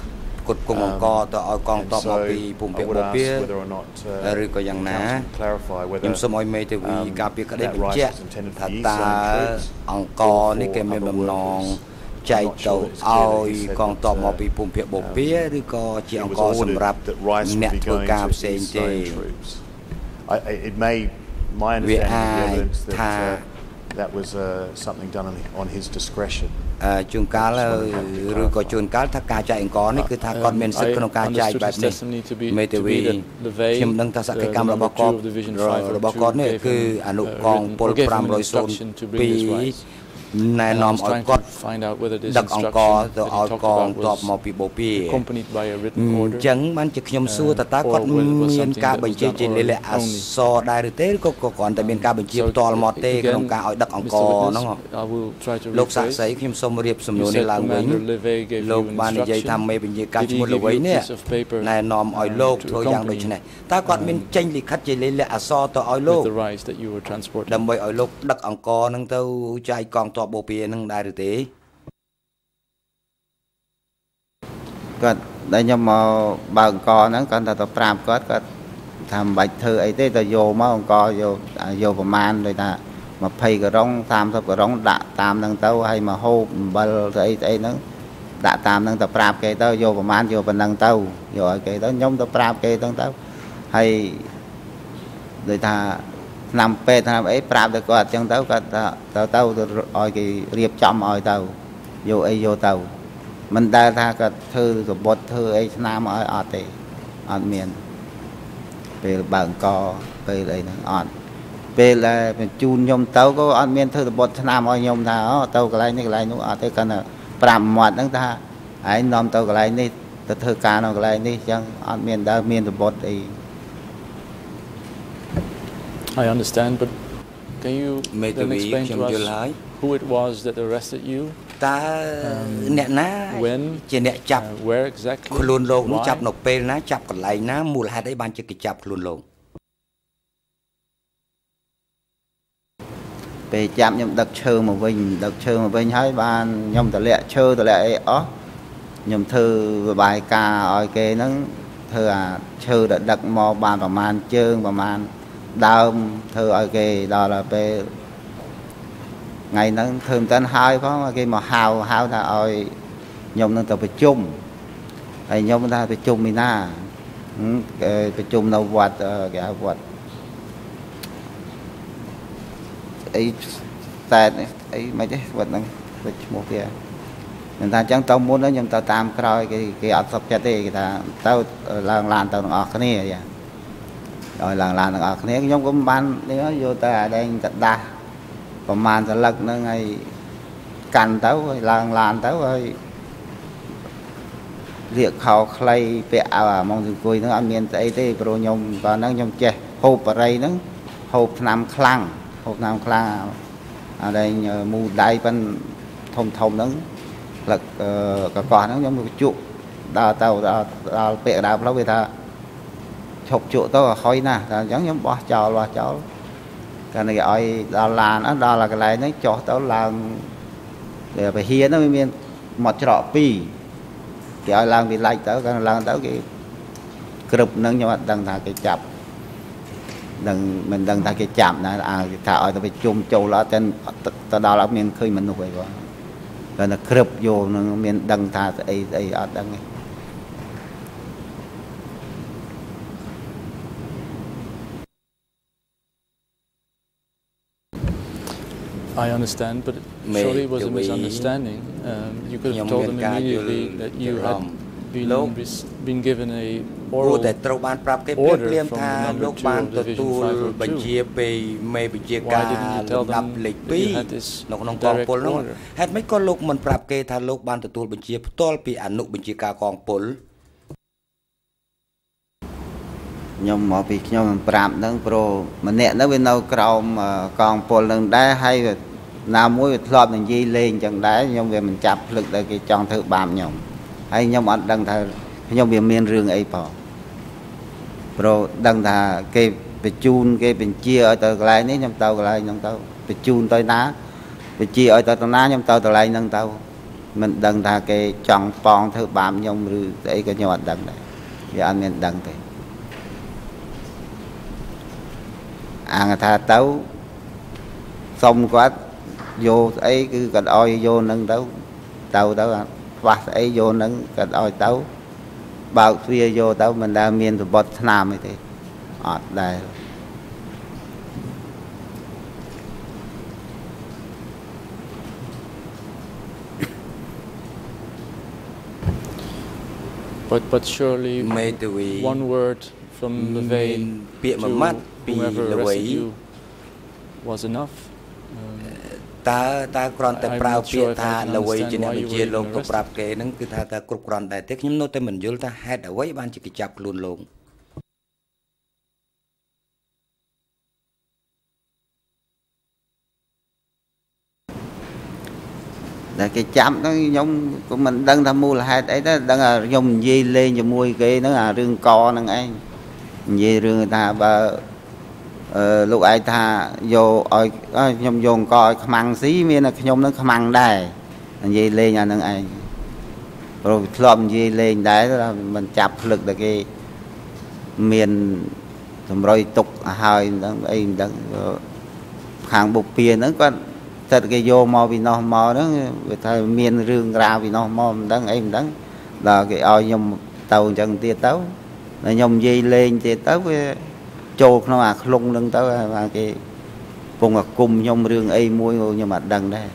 គុតគង់អង្គទៅឲ្យកងទ័ពមកពីភូមិភាគបូព៌ាឬក៏យ៉ាងណាខ្ញុំសូមឲ្យមេធាវីការពារក្តីបញ្ជាក់ថាតើអង្គនេះគេមានបំណងចែកទៅឲ្យកងទ័ពមកពីភូមិភាគបូព៌ាឬក៏ជាអង្គសម្រាប់អ្នកធ្វើការផ្សេងទេ I, it may, my understanding of the evidence that uh, that was uh, something done on, on his discretion. ជួនកាលឬក៏ជួនកាលថាការចែកអង្គនេះគឺថាគាត់មានសិទ្ធិក្នុងការចែកបែបនេះមេធាវីខ្ញុំដឹងថាសកម្មរបស់គាត់របស់គាត់នេះគឺអនុកងពល502 ណែនាំឲ្យគាត់ដឹកអង្គទៅឲ្យកងទ័ពមកពីបូព៌ាអញ្ចឹងបានជាខ្ញុំសួរតើតើគាត់មានការបញ្ជាជាលិលាអសរដែរឬទេឬក៏គ្រាន់តែមានការបញ្ជាផ្ទាល់មកទេក្នុងការឲ្យដឹកអង្គហ្នឹងលោកសាក់សីខ្ញុំសូមរៀបសំណួរនេះឡើងវិញលោកបាននិយាយថាមេបញ្ជាការឈ្មោះល្វីនេះណែនាំឲ្យលោកធ្វើយ៉ាងដូចនេះតើគាត់មានចេញលិខិតជាលិលាអសរទៅឲ្យលោកដើម្បីឲ្យលោកដឹកអង្គហ្នឹងទៅចែកកងទ័ពបូព៌ានឹងដែរឬទេគាត់ដែលខ្ញុំមកបើកអង្គហ្នឹងគាត់ថាទៅប្រាប់គាត់គាត់ថាមិនបាច់ធ្វើអីទេទៅយកមកអង្គយកយកប្រមាណដូចថា20ការុង30ការុងដាក់តាមហ្នឹងទៅហើយមកហូបអំបិលស្អីស្អីហ្នឹងដាក់តាមហ្នឹងទៅប្រាប់គេទៅយកប្រមាណយកប៉ុណ្ណឹងទៅយកឲ្យគេទៅខ្ញុំទៅប្រាប់គេទៅទៅហើយដូចថា ឆ្នាំពេទ្យឆ្នាំអីប្រាប់ទៅគាត់អញ្ចឹងទៅគាត់ទៅទៅទៅឲ្យគេរៀបចំឲ្យទៅយកអីយកទៅមិនដែលថាគាត់ធ្វើសបុតធ្វើអីឆ្នាំឲ្យអត់ទេអត់មាន ពេលបើអង្គពេលអីហ្នឹងអត់ពេលដែលបញ្ជូនខ្ញុំទៅក៏អត់មានធ្វើសបុតឆ្នាំឲ្យខ្ញុំថាអូទៅកន្លែងនេះកន្លែងនោះអត់ទេគាត់ថាប្រាប់មាត់ហ្នឹងថាឯងនាំទៅកន្លែងនេះទៅធ្វើការនៅកន្លែងនេះអញ្ចឹងអត់មានដើរមានសបុតអី I understand, but can you then explain to us who it was that arrested you? តើអ្នកណាជាអ្នកចាប់ where exactly ខ្លួនលោកនោះចាប់នៅពេលណាចាប់កន្លែងណាមូលហេតុអីបានជាគេចាប់ខ្លួនលោកពេលចាប់ខ្ញុំដឹកឈើមកវិញដឹកឈើមកវិញហើយបានខ្ញុំតម្លាក់ឈើតម្លាក់អីអស់ខ្ញុំធ្វើរបាយការណ៍ឲ្យគេហ្នឹងធ្វើអាឈើដែលដឹកមកបានប្រមាណជើងប្រមាណ ដើមធ្វើឲ្យគេដល់ពេលថ្ងៃហ្នឹងធ្វើមិនតាន់ហើយផងគេមកហៅហៅថាឲ្យខ្ញុំនឹងទៅប្រជុំហើយខ្ញុំថាប្រជុំមីណាគេប្រជុំនៅវត្តគេហៅវត្តអីតែអីមិនទេវត្តហ្នឹងវាឈ្មោះគេមិនថាអញ្ចឹងទៅមុនខ្ញុំទៅតាមក្រោយគេគេអត់សុខចិត្តទេគេថាទៅឡើងឡានទៅទាំងអស់គ្នាយ៉ា ឲ្យឡើងឡានទាំងអស់គ្នាខ្ញុំក៏មិនបាននេះយកទៅអាដែងទៅដាស់ប្រហែលសន្លឹកហ្នឹងហើយកាន់ទៅហើយឡើងឡានទៅហើយរៀកខោខ្លីពាក់អាវអាម៉ងសង្គួយហ្នឹងអត់មានស្អីទេព្រោះខ្ញុំតោះហ្នឹងខ្ញុំចេះហូបបរិយហ្នឹងហូបឆ្នាំខ្លាំងហូបឆ្នាំខ្លាំងអាដែងមូដៃប៉ិនធំធំហ្នឹងផ្លឹកកកោះហ្នឹងខ្ញុំជក់ដើរទៅដល់ពាក់ដើរផ្លូវវាថា ឈប់ជក់ទៅហុយណាស់តែអញ្ចឹងខ្ញុំបោះចោលបោះចោលកាលនេះឲ្យដល់ឡានដល់កន្លែងហ្នឹងចុះទៅឡើងដែលពហិយហ្នឹងវាមានមកច្រក2គេឲ្យឡើងវាឡាច់ទៅកាលឡើងទៅគេក្រឹបហ្នឹងខ្ញុំអត់ដឹងថាគេចាប់ដឹងមិនដឹងថាគេចាប់ណាអាថាឲ្យទៅប្រជុំចូលអត់ទៅដល់អត់មានឃើញមនុស្សអីបងតែក្រឹបយកនឹងមានដឹងថាស្អីស្អីអត់ដឹងទេ I understand, but surely it was a misunderstanding. Um, you could have told them immediately that you had been, been given a oral តែត្រូវបានប្រាប់គេភ្លាមភ្លាមថាលោកបានទទួលបញ្ជាពីមេបញ្ជាការលំដាប់លេខ2នៅក្នុងកងពលនោះហេតុម៉េចក៏លោកមិនប្រាប់គេថាលោកបានទទួលបញ្ជាផ្ទាល់ពីអនុបញ្ជាការកងពលខ្ញុំមកពីខ្ញុំប្រាប់ហ្នឹងព្រោះម្នាក់ហ្នឹងវានៅក្រោមកងពលនឹងដែរហើយ ណាមួយវាធ្លាប់និយាយលេងចឹងដែរខ្ញុំវាមិនចាប់ភ្លឹកដល់គេចង់ធ្វើបាបខ្ញុំហើយខ្ញុំអត់ដឹងថាខ្ញុំវាមានរឿងអីផងព្រោះដឹងថាគេបញ្ជូនគេបញ្ជាឲ្យទៅកន្លែងនេះខ្ញុំទៅកន្លែងហ្នឹងទៅបញ្ជូនទៅណាបញ្ជាឲ្យទៅទៅណាខ្ញុំទៅកន្លែងហ្នឹងទៅមិនដឹងថាគេចង់ប៉ងធ្វើបាបខ្ញុំឬស្អីក៏ខ្ញុំអត់ដឹងដែរវាអត់មានដឹងទេអាងថាទៅសុំគាត់ យកស្អីគឺគាត់ឲ្យយកនឹងទៅទៅទៅខ្វះស្អីយកនឹងគាត់ឲ្យទៅបើកទ្វារយកទៅមិនដែលមានសបុតស្នាមអីទេអត់ដែល But but surely one word from the vein ពាក្យមួយម៉ាត់ពីល្វី was enough តតើតើគ្រាន់តែប្រើពាក្យថាល្វីជាអ្នកបញ្ជាលោកទៅប្រាប់គេហ្នឹងគឺថាតើគ្រប់គ្រាន់ដែរទេខ្ញុំនៅតែមិនយល់ថាហេតុអ្វីបានជាគេចាប់ខ្លួនលោកតែគេចាប់ហ្នឹងខ្ញុំក៏មិនដឹងថាមូលហេតុអីទេដឹងថាខ្ញុំនិយាយលេងជាមួយគេហ្នឹងអារឿងកហ្នឹងឯងនិយាយរឿងថាបើអឺ លោកឯងថាយកឲ្យខ្ញុំយកអង្គឲ្យខ្មាំងស៊ីមានតែខ្ញុំនឹងខ្មាំងដែរនិយាយលេងអានឹងឯងព្រោះធ្លាប់និយាយលេងដែរមិនចាប់ភ្លឹកតែគេមានសម្រុយទុកហើយហ្នឹងអីមិនដឹងខាងបុព្វាហ្នឹងគាត់តែគេយកមកពីនោះមកហ្នឹងវាថាមានរឿងរ៉ាវពីនោះមកមិនដឹងអីមិនដឹងដល់គេឲ្យខ្ញុំទៅអញ្ចឹងទៀតទៅតែខ្ញុំនិយាយលេងទៀតទៅវា ចូលក្នុងអាខ្លុងនឹងទៅបាទគេពងអាគុំខ្ញុំរឿងអីមួយខ្ញុំអត់ដឹងដែរ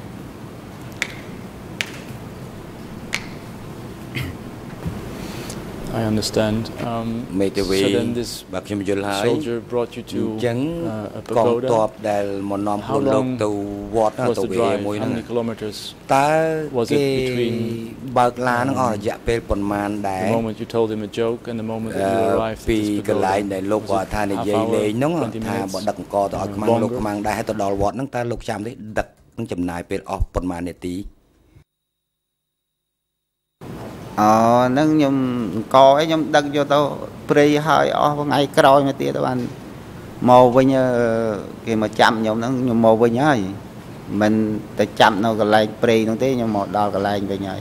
I understand. Um, មេធាវី so then this បាទខ្ញុំយល់ហើយ soldier brought you to អញ្ចឹង uh, a កង pagoda. ទ័ពដែលមកនាំខ្លួនលោកទៅវត្ត was ទៅ the វា drive? មួយ How ហ្នឹង many kilometers? តើ Was it គេ between បើកឡានហ្នឹងអស់រយៈពេលប៉ុន្មានដែរ The moment you told him a joke and the moment that you arrived at ពី this កន្លែង pagoda. ដែលលោក Was គាត់ it ថានិ half យាយ hour, លេងហ្នឹង20ថា minutes? បើដឹកអង្គទៅឲ្យខ្មាំង Longer? លោកខ្មាំងដែរហើយទៅដល់វត្តហ្នឹងតើលោកចាំទេដឹកនឹងចំណាយពេលអស់ប៉ុន្មាននាទី អូហ្នឹងខ្ញុំអង្គអីខ្ញុំដឹកយកទៅព្រៃហើយអស់ថ្ងៃក្រោយមកទៀតទៅបានមកវិញគេមកចាំខ្ញុំហ្នឹងខ្ញុំមកវិញហើយមិនទៅចាំនៅកន្លែងព្រៃហ្នឹងទេខ្ញុំមកដល់កន្លែងវិញហើយ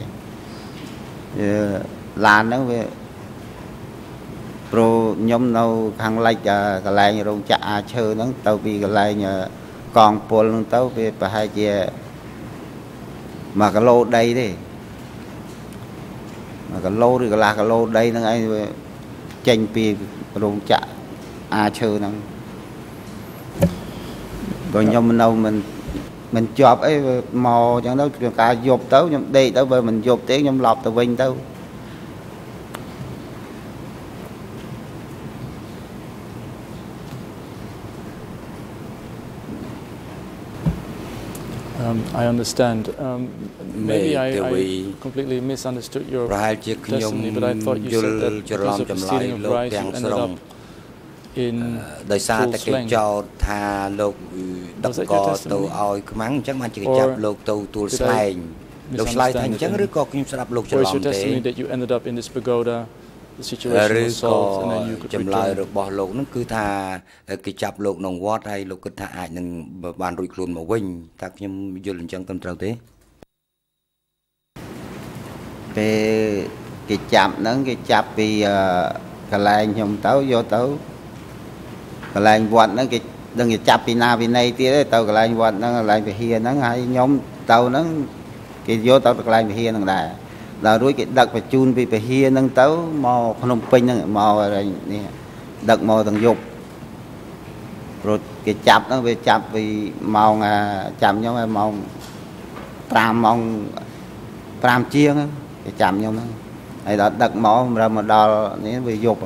ឡានហ្នឹងវាព្រោះខ្ញុំនៅខាងលិចកន្លែងរោងចក្រអាឈើហ្នឹងទៅពីកន្លែងកងពលហ្នឹងទៅវាប្រហែលជា1គីឡូដីទេ1 គីឡូឬកន្លះគីឡូដីហ្នឹងឯងវាចេញពីរោងចក្រអាឈើហ្នឹងបើខ្ញុំនៅមិនមិនជាប់អីមកអញ្ចឹងទៅការយប់ទៅខ្ញុំដេកទៅបើមិនយប់ទេខ្ញុំឡប់ទៅវិញទៅ Um, I understand. Um, maybe I, I completely misunderstood your ប្រហែលជាខ្ញុំ testimony, but I thought you យ said ល់ that ច្រឡំ because of the ចម្លើយ stealing of លោក rice, ទាំង you ស្ ended រុង up in ដោយសារ full តែគេ slang. ចោទថាលោកដឹក Was that ក your ទៅ testimony? ឲ្យខ្មាំងអញ្ចឹងបានជាគេ Or ចាប់លោកទៅទួល did I ស្លែងលោកឆ្លើយថាអ misunderstand ញ្ចឹង it ឬក៏ខ្ញុំស្ដាប់លោកច្រ Or ឡ is ំ your ទេ testimony that you ended up in this pagoda, the situation ឬ was ក៏ solved, and then you could ចម្លើយ return? របស់លោកហ្នឹងគឺថាគេចាប់លោកក្នុងវត្តហើយលោកគិតថាអាចនឹងបានរួចខ្លួនមកវិញតើខ្ញុំយល់អញ្ចឹងត្រឹមត្រូវទេ ពេលគេចាប់ហ្នឹងគេចាប់ពីកន្លែងខ្ញុំទៅយកទៅកន្លែងវត្តហ្នឹងគេដឹងគេចាប់ពីណាវិន័យទៀតទេទៅកន្លែងវត្តហ្នឹងកន្លែងវិហារហ្នឹងហើយខ្ញុំទៅហ្នឹងគេយកទៅកន្លែងវិហារហ្នឹងដែរដល់រួចគេដឹកបញ្ជូនពីវិហារហ្នឹងទៅមកភ្នំពេញហ្នឹងមកនេះដឹកមកទាំងយប់ព្រោះគេចាប់ហ្នឹងវាចាប់ពីម៉ោងចាប់ខ្ញុំឲ្យម៉ោង5ម៉ោង5ជាងហ្នឹង គេចាំខ្ញុំហ្នឹងហើយដល់ដឹកមករើមកដល់នេះវាយប់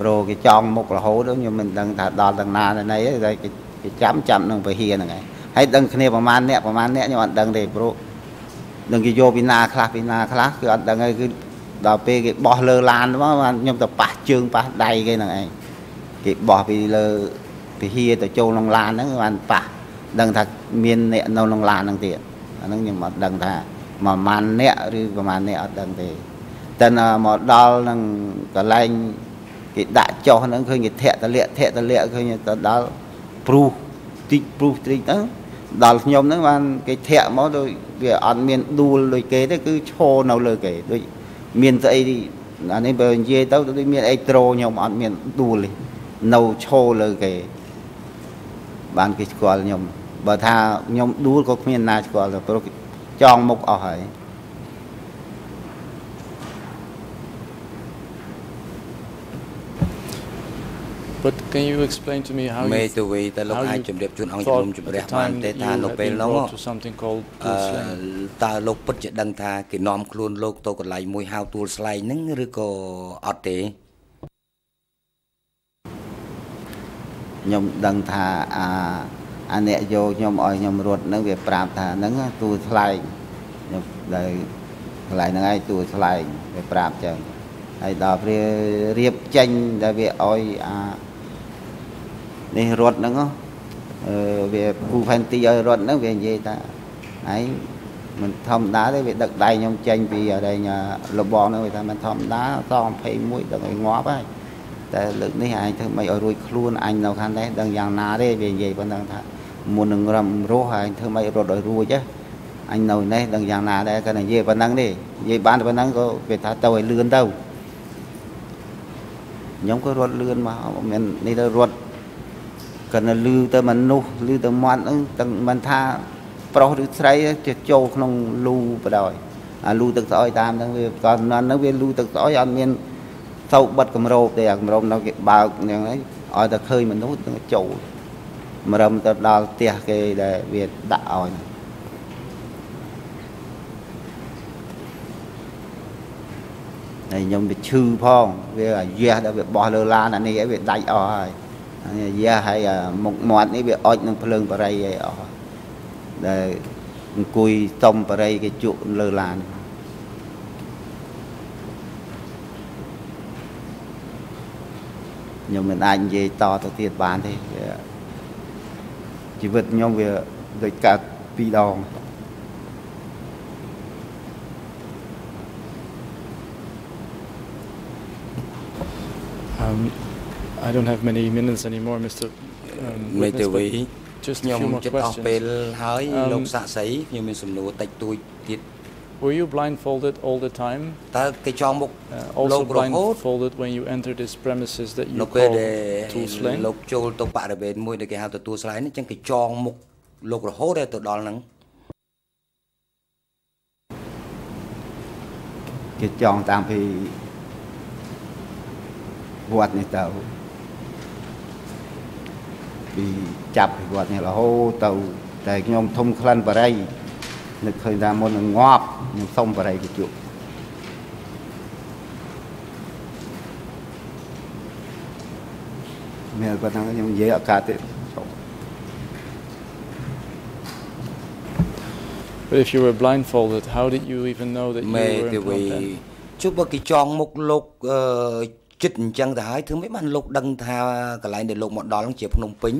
ព្រោះគេចង់មុខរហូតខ្ញុំមិនដឹងថាដល់ទាំងណាណីទេតែគេចាំចាំនឹងពហិហ្នឹងហើយហើយដឹងគ្នាប្រហែលអ្នកប្រហែលអ្នកខ្ញុំអត់ដឹងទេព្រោះនឹងគេយកពីណាខ្លះពីណាខ្លះគឺអត់ដឹងហើយគឺដល់ពេលគេបោះលើឡានមកខ្ញុំទៅប៉ះជើងប៉ះដៃគេហ្នឹងឯងគេបោះពីលើពហិទៅចូលក្នុងឡានហ្នឹងបានប៉ះដឹងថាមានអ្នកនៅក្នុងឡានហ្នឹងទៀតអាហ្នឹងខ្ញុំអត់ដឹងថា ប្រហែលអ្នកឬប្រហែលអ្នកអត់ដឹងទេតែមកដល់នឹងកន្លែងគេដាក់ចុះហ្នឹងឃើញគេធាក់តលាក់ធាក់តលាក់ឃើញទៅដល់ព្រុសតិចព្រុសតិចទៅដល់ខ្ញុំហ្នឹងបានគេធាក់មកដូចវាអត់មានដួលដូចគេទេគឺឈរនៅលើគេដូចមានស្អីអានេះបើនិយាយទៅដូចមានអេត្រូខ្ញុំអត់មានដួលទេនៅឈរលើគេបានគេស្គាល់ខ្ញុំបើថាខ្ញុំដួលក៏គ្មានណាស្គាល់ទេព្រោះ ចងមុខអស់ហើយ But can you explain to me how មេ you ទៅវីតើលោក how អាច you ជម្រាបជូនអង្គជំ thought នុំ at ជម្ the រះបាន time ទេ that ថា you នៅ had ពេល been ហ្នឹង brought to something called អឺ Pool Slang? តើលោកពិតជាដឹងថាគេនាំខ្លួនលោកទៅកន្លែងមួយហៅទួលស្លែងហ្នឹងឬក៏អត់ទេខ្ញុំដឹងថាអា អាអ្នកយកខ្ញុំឲ្យខ្ញុំរត់ហ្នឹងវាប្រាប់ថាហ្នឹងទូថ្លែងខ្ញុំដែលថ្លែងហ្នឹងឯងទូថ្លែងវាប្រាប់ចឹងហើយដល់ព្រះរៀបចេញដែលវាឲ្យអានេះរត់ហ្នឹងអឺវាគូផែនទីឲ្យរត់ហ្នឹងវានិយាយថាឯងមិនធម្មតាទេវាដឹកដៃខ្ញុំចេញពីអីលបងហ្នឹងវាថាមិនធម្មតាស21ដឹកឲ្យងាប់ហើយតែលើកនេះឯងធ្វើមិនឲ្យរួចខ្លួនអញនៅខាងនេះដឹងយ៉ាងណាទេវានិយាយប៉ុណ្ណឹងថា មុននឹងរំរស់ហើយធ្វើមិនរត់ឲ្យរួចអញនៅនេះដឹងយ៉ាងណាដែរគាត់និយាយប៉ុណ្ណឹងទេនិយាយបានប៉ុណ្ណឹងក៏វាថាទៅឲ្យលឿនទៅខ្ញុំក៏រត់លឿនមកមិននេះទៅរត់គាត់នៅលឺទៅមនុស្សលឺទៅមាត់ហ្នឹងទាំងមិនថាប្រុសឬស្រីជាចូលក្នុងលូបដ ாய் អាលូទឹកស្អុយតាមហ្នឹងវាក៏ហ្នឹងវាលូទឹកស្អុយអត់មានទៅបិទគម្របទេអាគម្របនៅគេបើកយ៉ាងហ្នឹងឲ្យតែឃើញមនុស្សទៅចូល មរំទៅដល់ផ្ទះគេដែលវាដាក់ឲ្យហើយខ្ញុំវាឈឺផងវាអាយះដែលវាបោះលើឡានអានេះឲ្យវាដាច់អស់ហើយអានេះយះហើយមុខមាត់នេះវាអុចនឹងភ្លើងបរិយឲ្យអស់ដែលអង្គុយតំបរិយគេជក់លើឡានខ្ញុំមិនអាចនិយាយតទៅទៀតបានទេ ជីវិតខ្ញុំវាដូចកើតពីរដង Um, I don't have many minutes anymore, Mr. Um, មេធាវីខ្ញុំចិត្តអស់ពេលហើយលោកសាក់សីខ្ញុំមានសំណួរតិចតួចទៀត Were you blindfolded all the time? តើគេចងមុខ also blindfolded when you entered this premises that you called Toolslang? លោកចូលទៅបរិវេណមួយដែលគេហៅទៅ Toolslang នេះចឹងគេចងមុខលោករហូតដល់ទៅដល់ហ្នឹងគេចងតាមពីវត្តនេះទៅពីចាប់ពីវត្តនេះរហូតទៅតែខ្ញុំធំក្លិនបរិយ នឹកឃើញថាមុននឹងងាប់ខ្ញុំសុំបរិយជក់មានគាត់ថាខ្ញុំនិយាយអកាទេ But if you were blindfolded, how did you even know that you were in Phnom Penh? ជុំបើគេចងមុខលោកអឺចិត្តអញ្ចឹងទៅហើយធ្វើម៉េចបានលោកដឹងថាកន្លែងដែលលោកមកដល់ជាភ្នំពេញ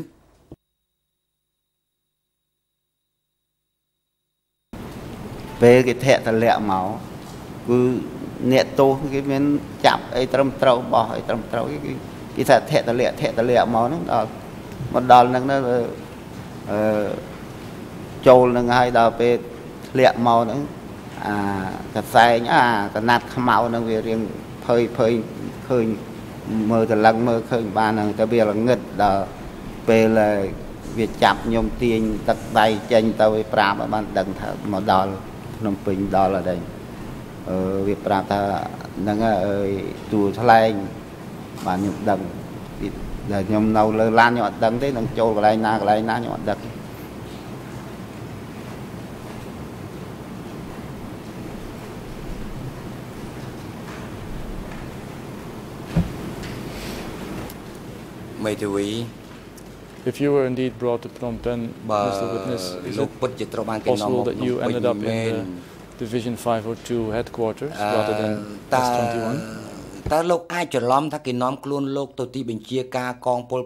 ពេលគេធាក់តម្លាក់មកគឺអ្នកទោសគេមានចាប់អីត្រឹមត្រូវបោះអីត្រឹមត្រូវគេគេថាធាក់តម្លាក់ធាក់តម្លាក់មកហ្នឹងដល់មកដល់ហ្នឹងទៅអឺចូលនឹងហើយដល់ពេលធ្លាក់មកហ្នឹងអាកសែងអាកណាត់ខ្មៅហ្នឹងវារៀងភើយភើយឃើញមើលតលឹងមើលឃើញបានហ្នឹងតែវាល្ងឹតដល់ពេលវាចាប់ខ្ញុំទាញទឹកដៃចេញទៅវាប្រាប់ឲ្យបានដឹងថាមកដល់ ភ្នំពេញដល់អីអឺវាប្រាប់ថាហ្នឹងអើយទួថ្លែងបានខ្ញុំដឹងដែលខ្ញុំនៅលើឡានខ្ញុំអត់ដឹងទេនឹងចូលកន្លែងណាកន្លែងណាខ្ញុំអត់ដឹងមេធាវី If you were indeed brought to Phnom Penh, Mr. Witness, is it possible that you ended up in the Division 502 headquarters rather than S21? តើលោកអាចច្រឡំថាគេនាំខ្លួនលោកទៅទីបញ្ជាការកងពល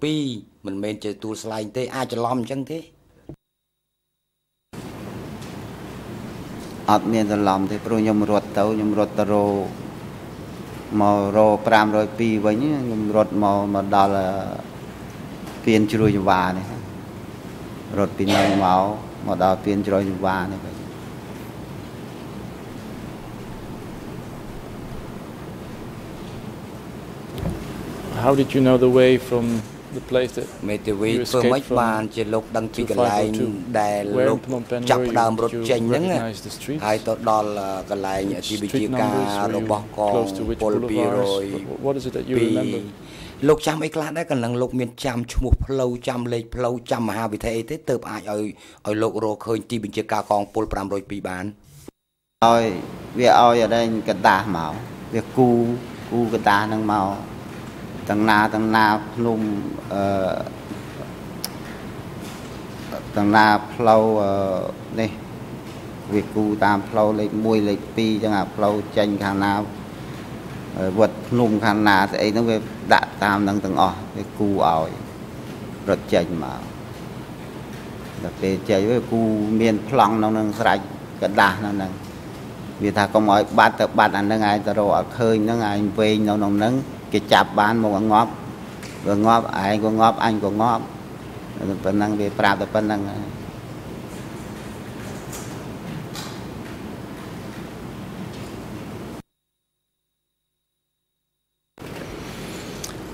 502មិនមែនជាទួលស្លែងទេអាចច្រឡំអញ្ចឹងទេអត់មានច្រឡំទេព្រោះខ្ញុំរត់ទៅខ្ញុំរត់ទៅរមករ502វិញខ្ញុំរត់មកមកដល់ ពៀនជ្រួយចង្វានេះរត់ពីនៅមកមកដល់ពៀនជ្រួយចង្វានេះវិញ How did you know the way from the place that មេធាវីធ្វើម៉េចបានជាលោកដឹងពីកន្លែងដែលលោកចាប់ផ្ដើមរត់ចេញហ្នឹងហើយទៅដល់កន្លែងទីវិជាការរបស់កងពល200 What is it that you remember លោកចាំអីខ្លះដែរកន្លងលោកមានចាំឈ្មោះផ្លូវចាំលេខផ្លូវចាំមហាវិទ្យាអីទេទៅអាចឲ្យឲ្យលោករកឃើញទីបញ្ជាការកងពល502បានឲ្យវាឲ្យអដែងកដាស់មកវាគូគូកដាស់នឹងមកទាំងណាទាំងណាភ្នំអឺទាំងណាផ្លូវនេះវាគូតាមផ្លូវលេខ1លេខ2ចឹងអាផ្លូវចេញខាងណា វត្តភ្នំខាងណាស្អីហ្នឹងវាដាក់តាមនឹងទាំងអស់វាគូឲ្យរត់ចេញមកដល់ពេលចេញវាគូមានប្លង់ក្នុងនឹងស្រេចกระដាស់ក្នុងនឹងវាថាកុំឲ្យបាត់ទៅបាត់អានឹងឯងទៅរកឲ្យឃើញហ្នឹងឯងវែងនៅក្នុងហ្នឹងគេចាប់បានមកងាប់វាងាប់ឯងក៏ងាប់អញក៏ងាប់ប៉ុណ្ណឹងវាប្រាប់តែប៉ុណ្ណឹងហើយ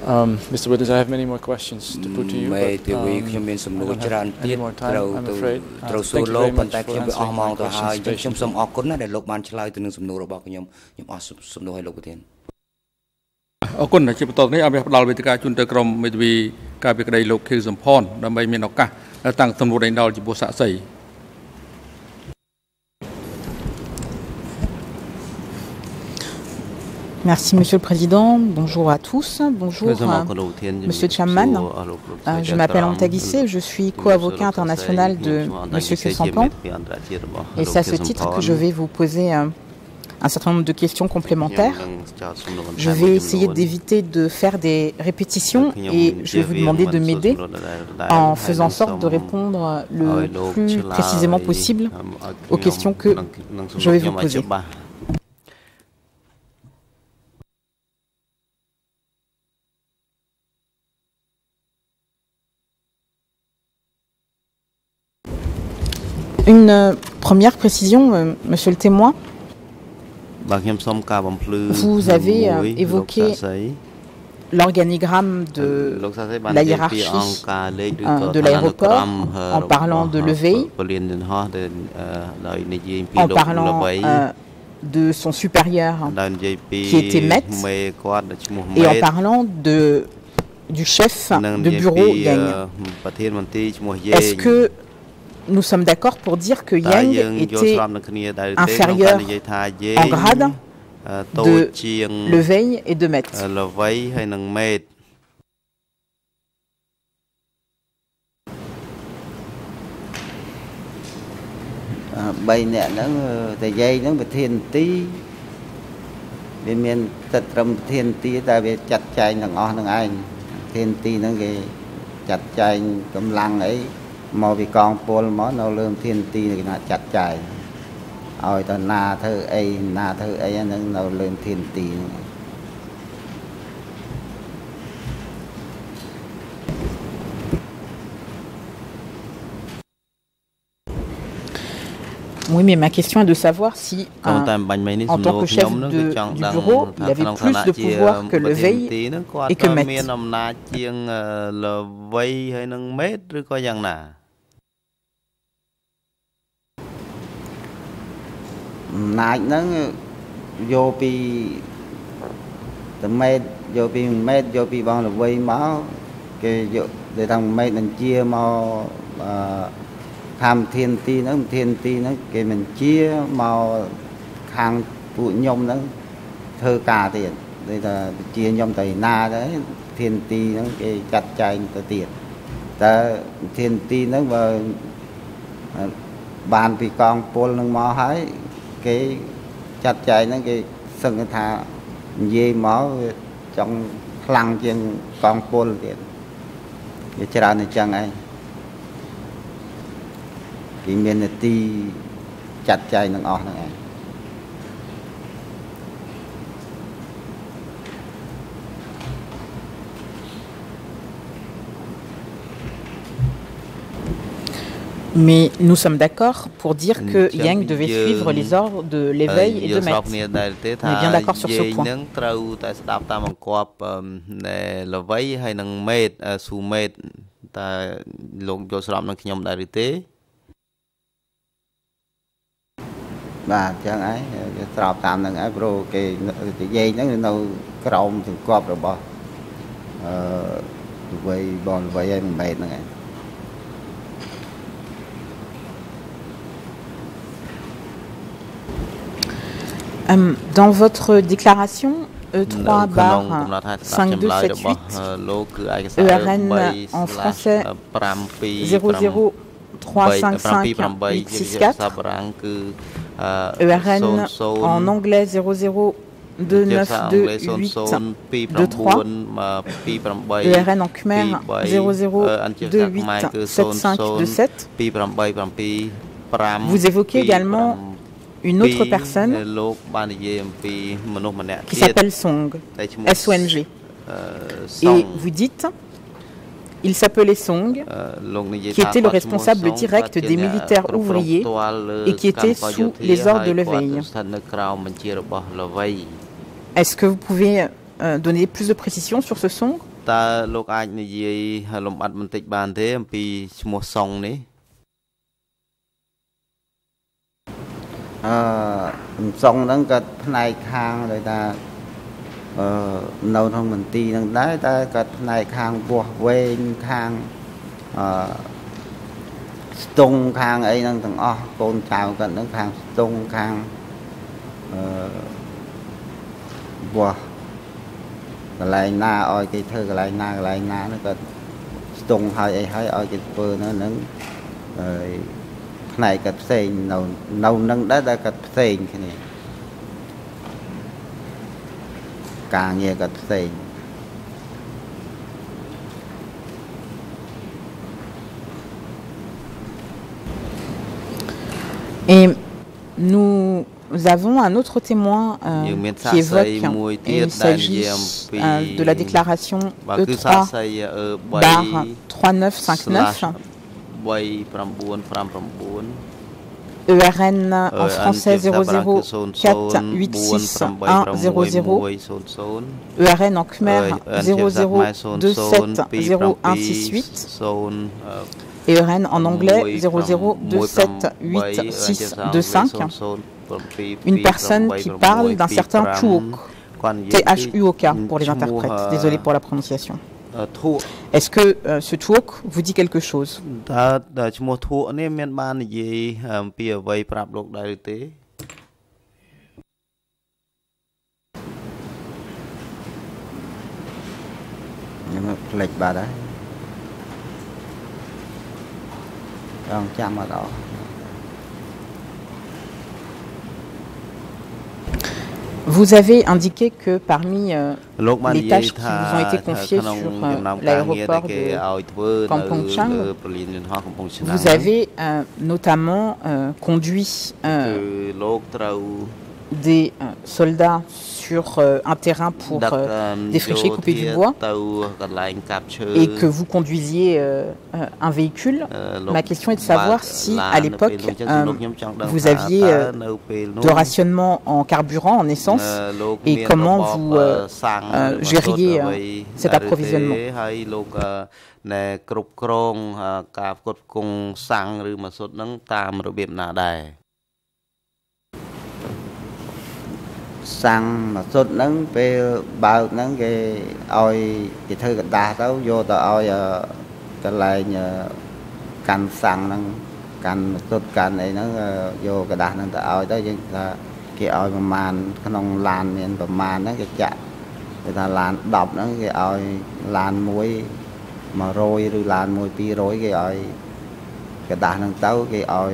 Um, Mr. Witness, I have many more questions to put to you. មេធាវីខ្ញុំមានសំណួរច្រើនទៀតត្រូវទៅត្រូវសួរលោកប៉ុន្តែខ្ញុំវាអស់ម៉ោងទៅហើយអញ្ចឹងខ្ញុំសូមអរគុណណាដែលលោកបានឆ្លើយទៅនឹងសំណួររបស់ខ្ញុំខ្ញុំអស់សំណួរឲ្យលោកប្រធានអរគុណជាបន្តនេះអរផ្ដល់វេទិកាជូនទៅក្រុមមេធាវីការពីក្តីលោកខៀវសំផនដើម្បីមានឱកាសតាំងសំណួរដេញដោលចំពោះសាក់សី Merci Monsieur le Président. Bonjour à tous. Bonjour Monsieur Chamman. Je m'appelle Antagissé. Je suis co-avocat international de Monsieur Kessampan. Et c'est à ce titre que je vais vous poser un certain nombre de questions complémentaires. Je vais essayer d'éviter de faire des répétitions et je vais vous demander de m'aider en faisant sorte de répondre le plus précisément possible aux questions que je vais vous poser. Une première précision, monsieur le témoin. Vous avez évoqué l'organigramme de la hiérarchie de l'aéroport en parlant de l'éveil, en parlant de son supérieur qui était maître et en parlant de, du chef de bureau Est-ce que nous sommes d'accord pour dire que Yang était inférieur en grade de Leveille et de Met. 3នាក់ហ្នឹងតែយាយហ្នឹងប្រធានទីវាមានទឹកត្រឹមប្រធានទីតែវាចាត់ចែងទាំងអស់ហ្នឹងឯងប្រធានទីហ្នឹងគេចាត់ចែងកម្លាំងអី មកពីកងពលមកនៅលើធានទីគេថាចាត់ចែងឲ្យតណាធ្វើអីណាធ្វើអីហ្នឹងនៅលើធានទីហ្នឹង Oui, mais ma question est de savoir si, un, en tant que chef de, du bureau, il avait plus de pouvoir que le veille et que Met. អំណាចហ្នឹងយកពីតមេតយកពីមេតយកពីបងលវៃមកគេយកទៅថាមេតនឹងជាមកអឺខាងធានទីហ្នឹងធានទីហ្នឹងគេមិនជាមកខាងពួកខ្ញុំហ្នឹងធ្វើការទៀតដូចថាជាខ្ញុំទៅណាទៅធានទីហ្នឹងគេចាត់ចែងទៅទៀតតើធានទីហ្នឹងបើបានពីកងពលនឹងមកហើយ គេចាត់ចែងហ្នឹងគេសឹងថានិយាយមកចង់ខ្លាំងជាងកងពលទៀតវាច្រើនអញ្ចឹងឯងគេមាននទីចាត់ចែងទាំងអស់ហ្នឹងឯង Mais nous sommes d'accord pour dire que Yang devait suivre les ordres de l'éveil et de Met. On est bien d'accord sur ce point. តើលោកយល់ស្របនឹងខ្ញុំដែរឬទេបាទអញ្ចឹងហើយស្របតាមនឹងហើយព្រោះគេនិយាយហ្នឹងនៅក្រោមសង្កប់របស់អឺល្បីបងល្បីហើយមិនមែនហ្នឹងហើយ Dans votre déclaration, E3 bar 5278 ERN en français 00 355 864 ERN en anglais 00 29283 ERN en Khmer 00287527 Vous évoquez également une autre personne qui s'appelle Song, S-O-N-G. Et vous dites il s'appelait Song, qui était le responsable direct des militaires ouvriers et qui était sous les ordres de l'éveil. Est-ce que vous pouvez euh, donner plus de précisions sur ce Song? អាចនិយាយលំអិតបន្តិចបានទេអំពីឈ្មោះសុងនេះអឺសុងហ្នឹងក៏ផ្នែកខាងដោយថាអឺនៅក្នុងមន្ទីរហ្នឹងដែរតែក៏ផ្នែកខាងពោះវែងខាងអឺស្ទង់ខាងអីហ្នឹងទាំងអស់កូនចៅគាត់ហ្នឹងខាងស្ទង់ខាងអឺពោះកន្លែងណាឲ្យគេធ្វើកន្លែងណាកន្លែងណាហ្នឹងគាត់ស្ទង់ឲ្យអីឲ្យឲ្យគេធ្វើនៅហ្នឹងហើយ ផ្នែកគាត់ផ្សេងនៅនៅនឹងដែរតែគាត់ផ្សេងគ្នាការងារគាត់ផ្សេង Et nous avons un autre témoin euh, qui évoque, et il s'agit euh, de la déclaration E3 barre 3959 ERN en français 004861000 ERN en khmer 002701668 ERN en anglais 0027865 une personne qui parle d'un certain Thuok T-H-U-O-K pour les interprètes. Désolé pour la prononciation est-ce que euh, ce talk vous dit quelque chose Vous avez indiqué que parmi euh, les tâches qui vous ont été confiées sur euh, l'aéroport de Kampong Chang, vous avez euh, notamment conduit des soldats sur un terrain pour défricher, couper du bois, et que vous conduisiez un véhicule. Ma question est de savoir si, à l'époque, vous aviez de rationnement en carburant, en essence, et comment vous gériez cet approvisionnement. គ្រប់គ្រងការផ្គត់ផ្គង់សាំងឬម៉ាស៊ុតហ្នឹងតាមរបៀបណាដែរ សាំងមកសុទ្ធហ្នឹងពេលបើកហ្នឹងគេឲ្យគេធ្វើกระดาษទៅយកទៅឲ្យកន្លែងកាន់សាំងហ្នឹងកាន់មកសុទ្ធកាន់អីហ្នឹងយកกระดาษហ្នឹងទៅឲ្យទៅយើងថាគេឲ្យប្រមាณក្នុងឡានមានប្រមាណហ្នឹងគេចាក់គេថាឡាន10ហ្នឹងគេឲ្យឡាន1 100ឬឡាន1 200គេឲ្យកระดาษហ្នឹងទៅគេឲ្យ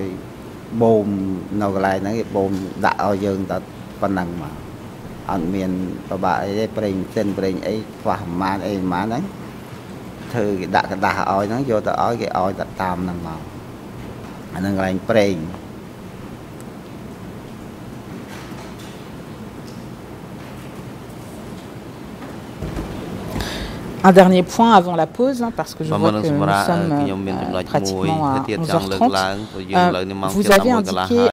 បូមនៅកន្លែងហ្នឹងគេបូមដាក់ឲ្យយើងទៅប៉ុណ្ណឹងមក អត់មានប្របាក់អីទេប្រេងសិនប្រេងអីខ្វះប្រមាណអីប្រមាណហ្នឹងធ្វើគេដាក់กระดาษឲ្យហ្នឹងយកទៅឲ្យគេឲ្យតែតាមហ្នឹងមកអាហ្នឹងកន្លែងប្រេង Un dernier point avant la pause, hein, parce que je vois que nous sommes euh, pratiquement à 11h30. Euh, vous avez indiqué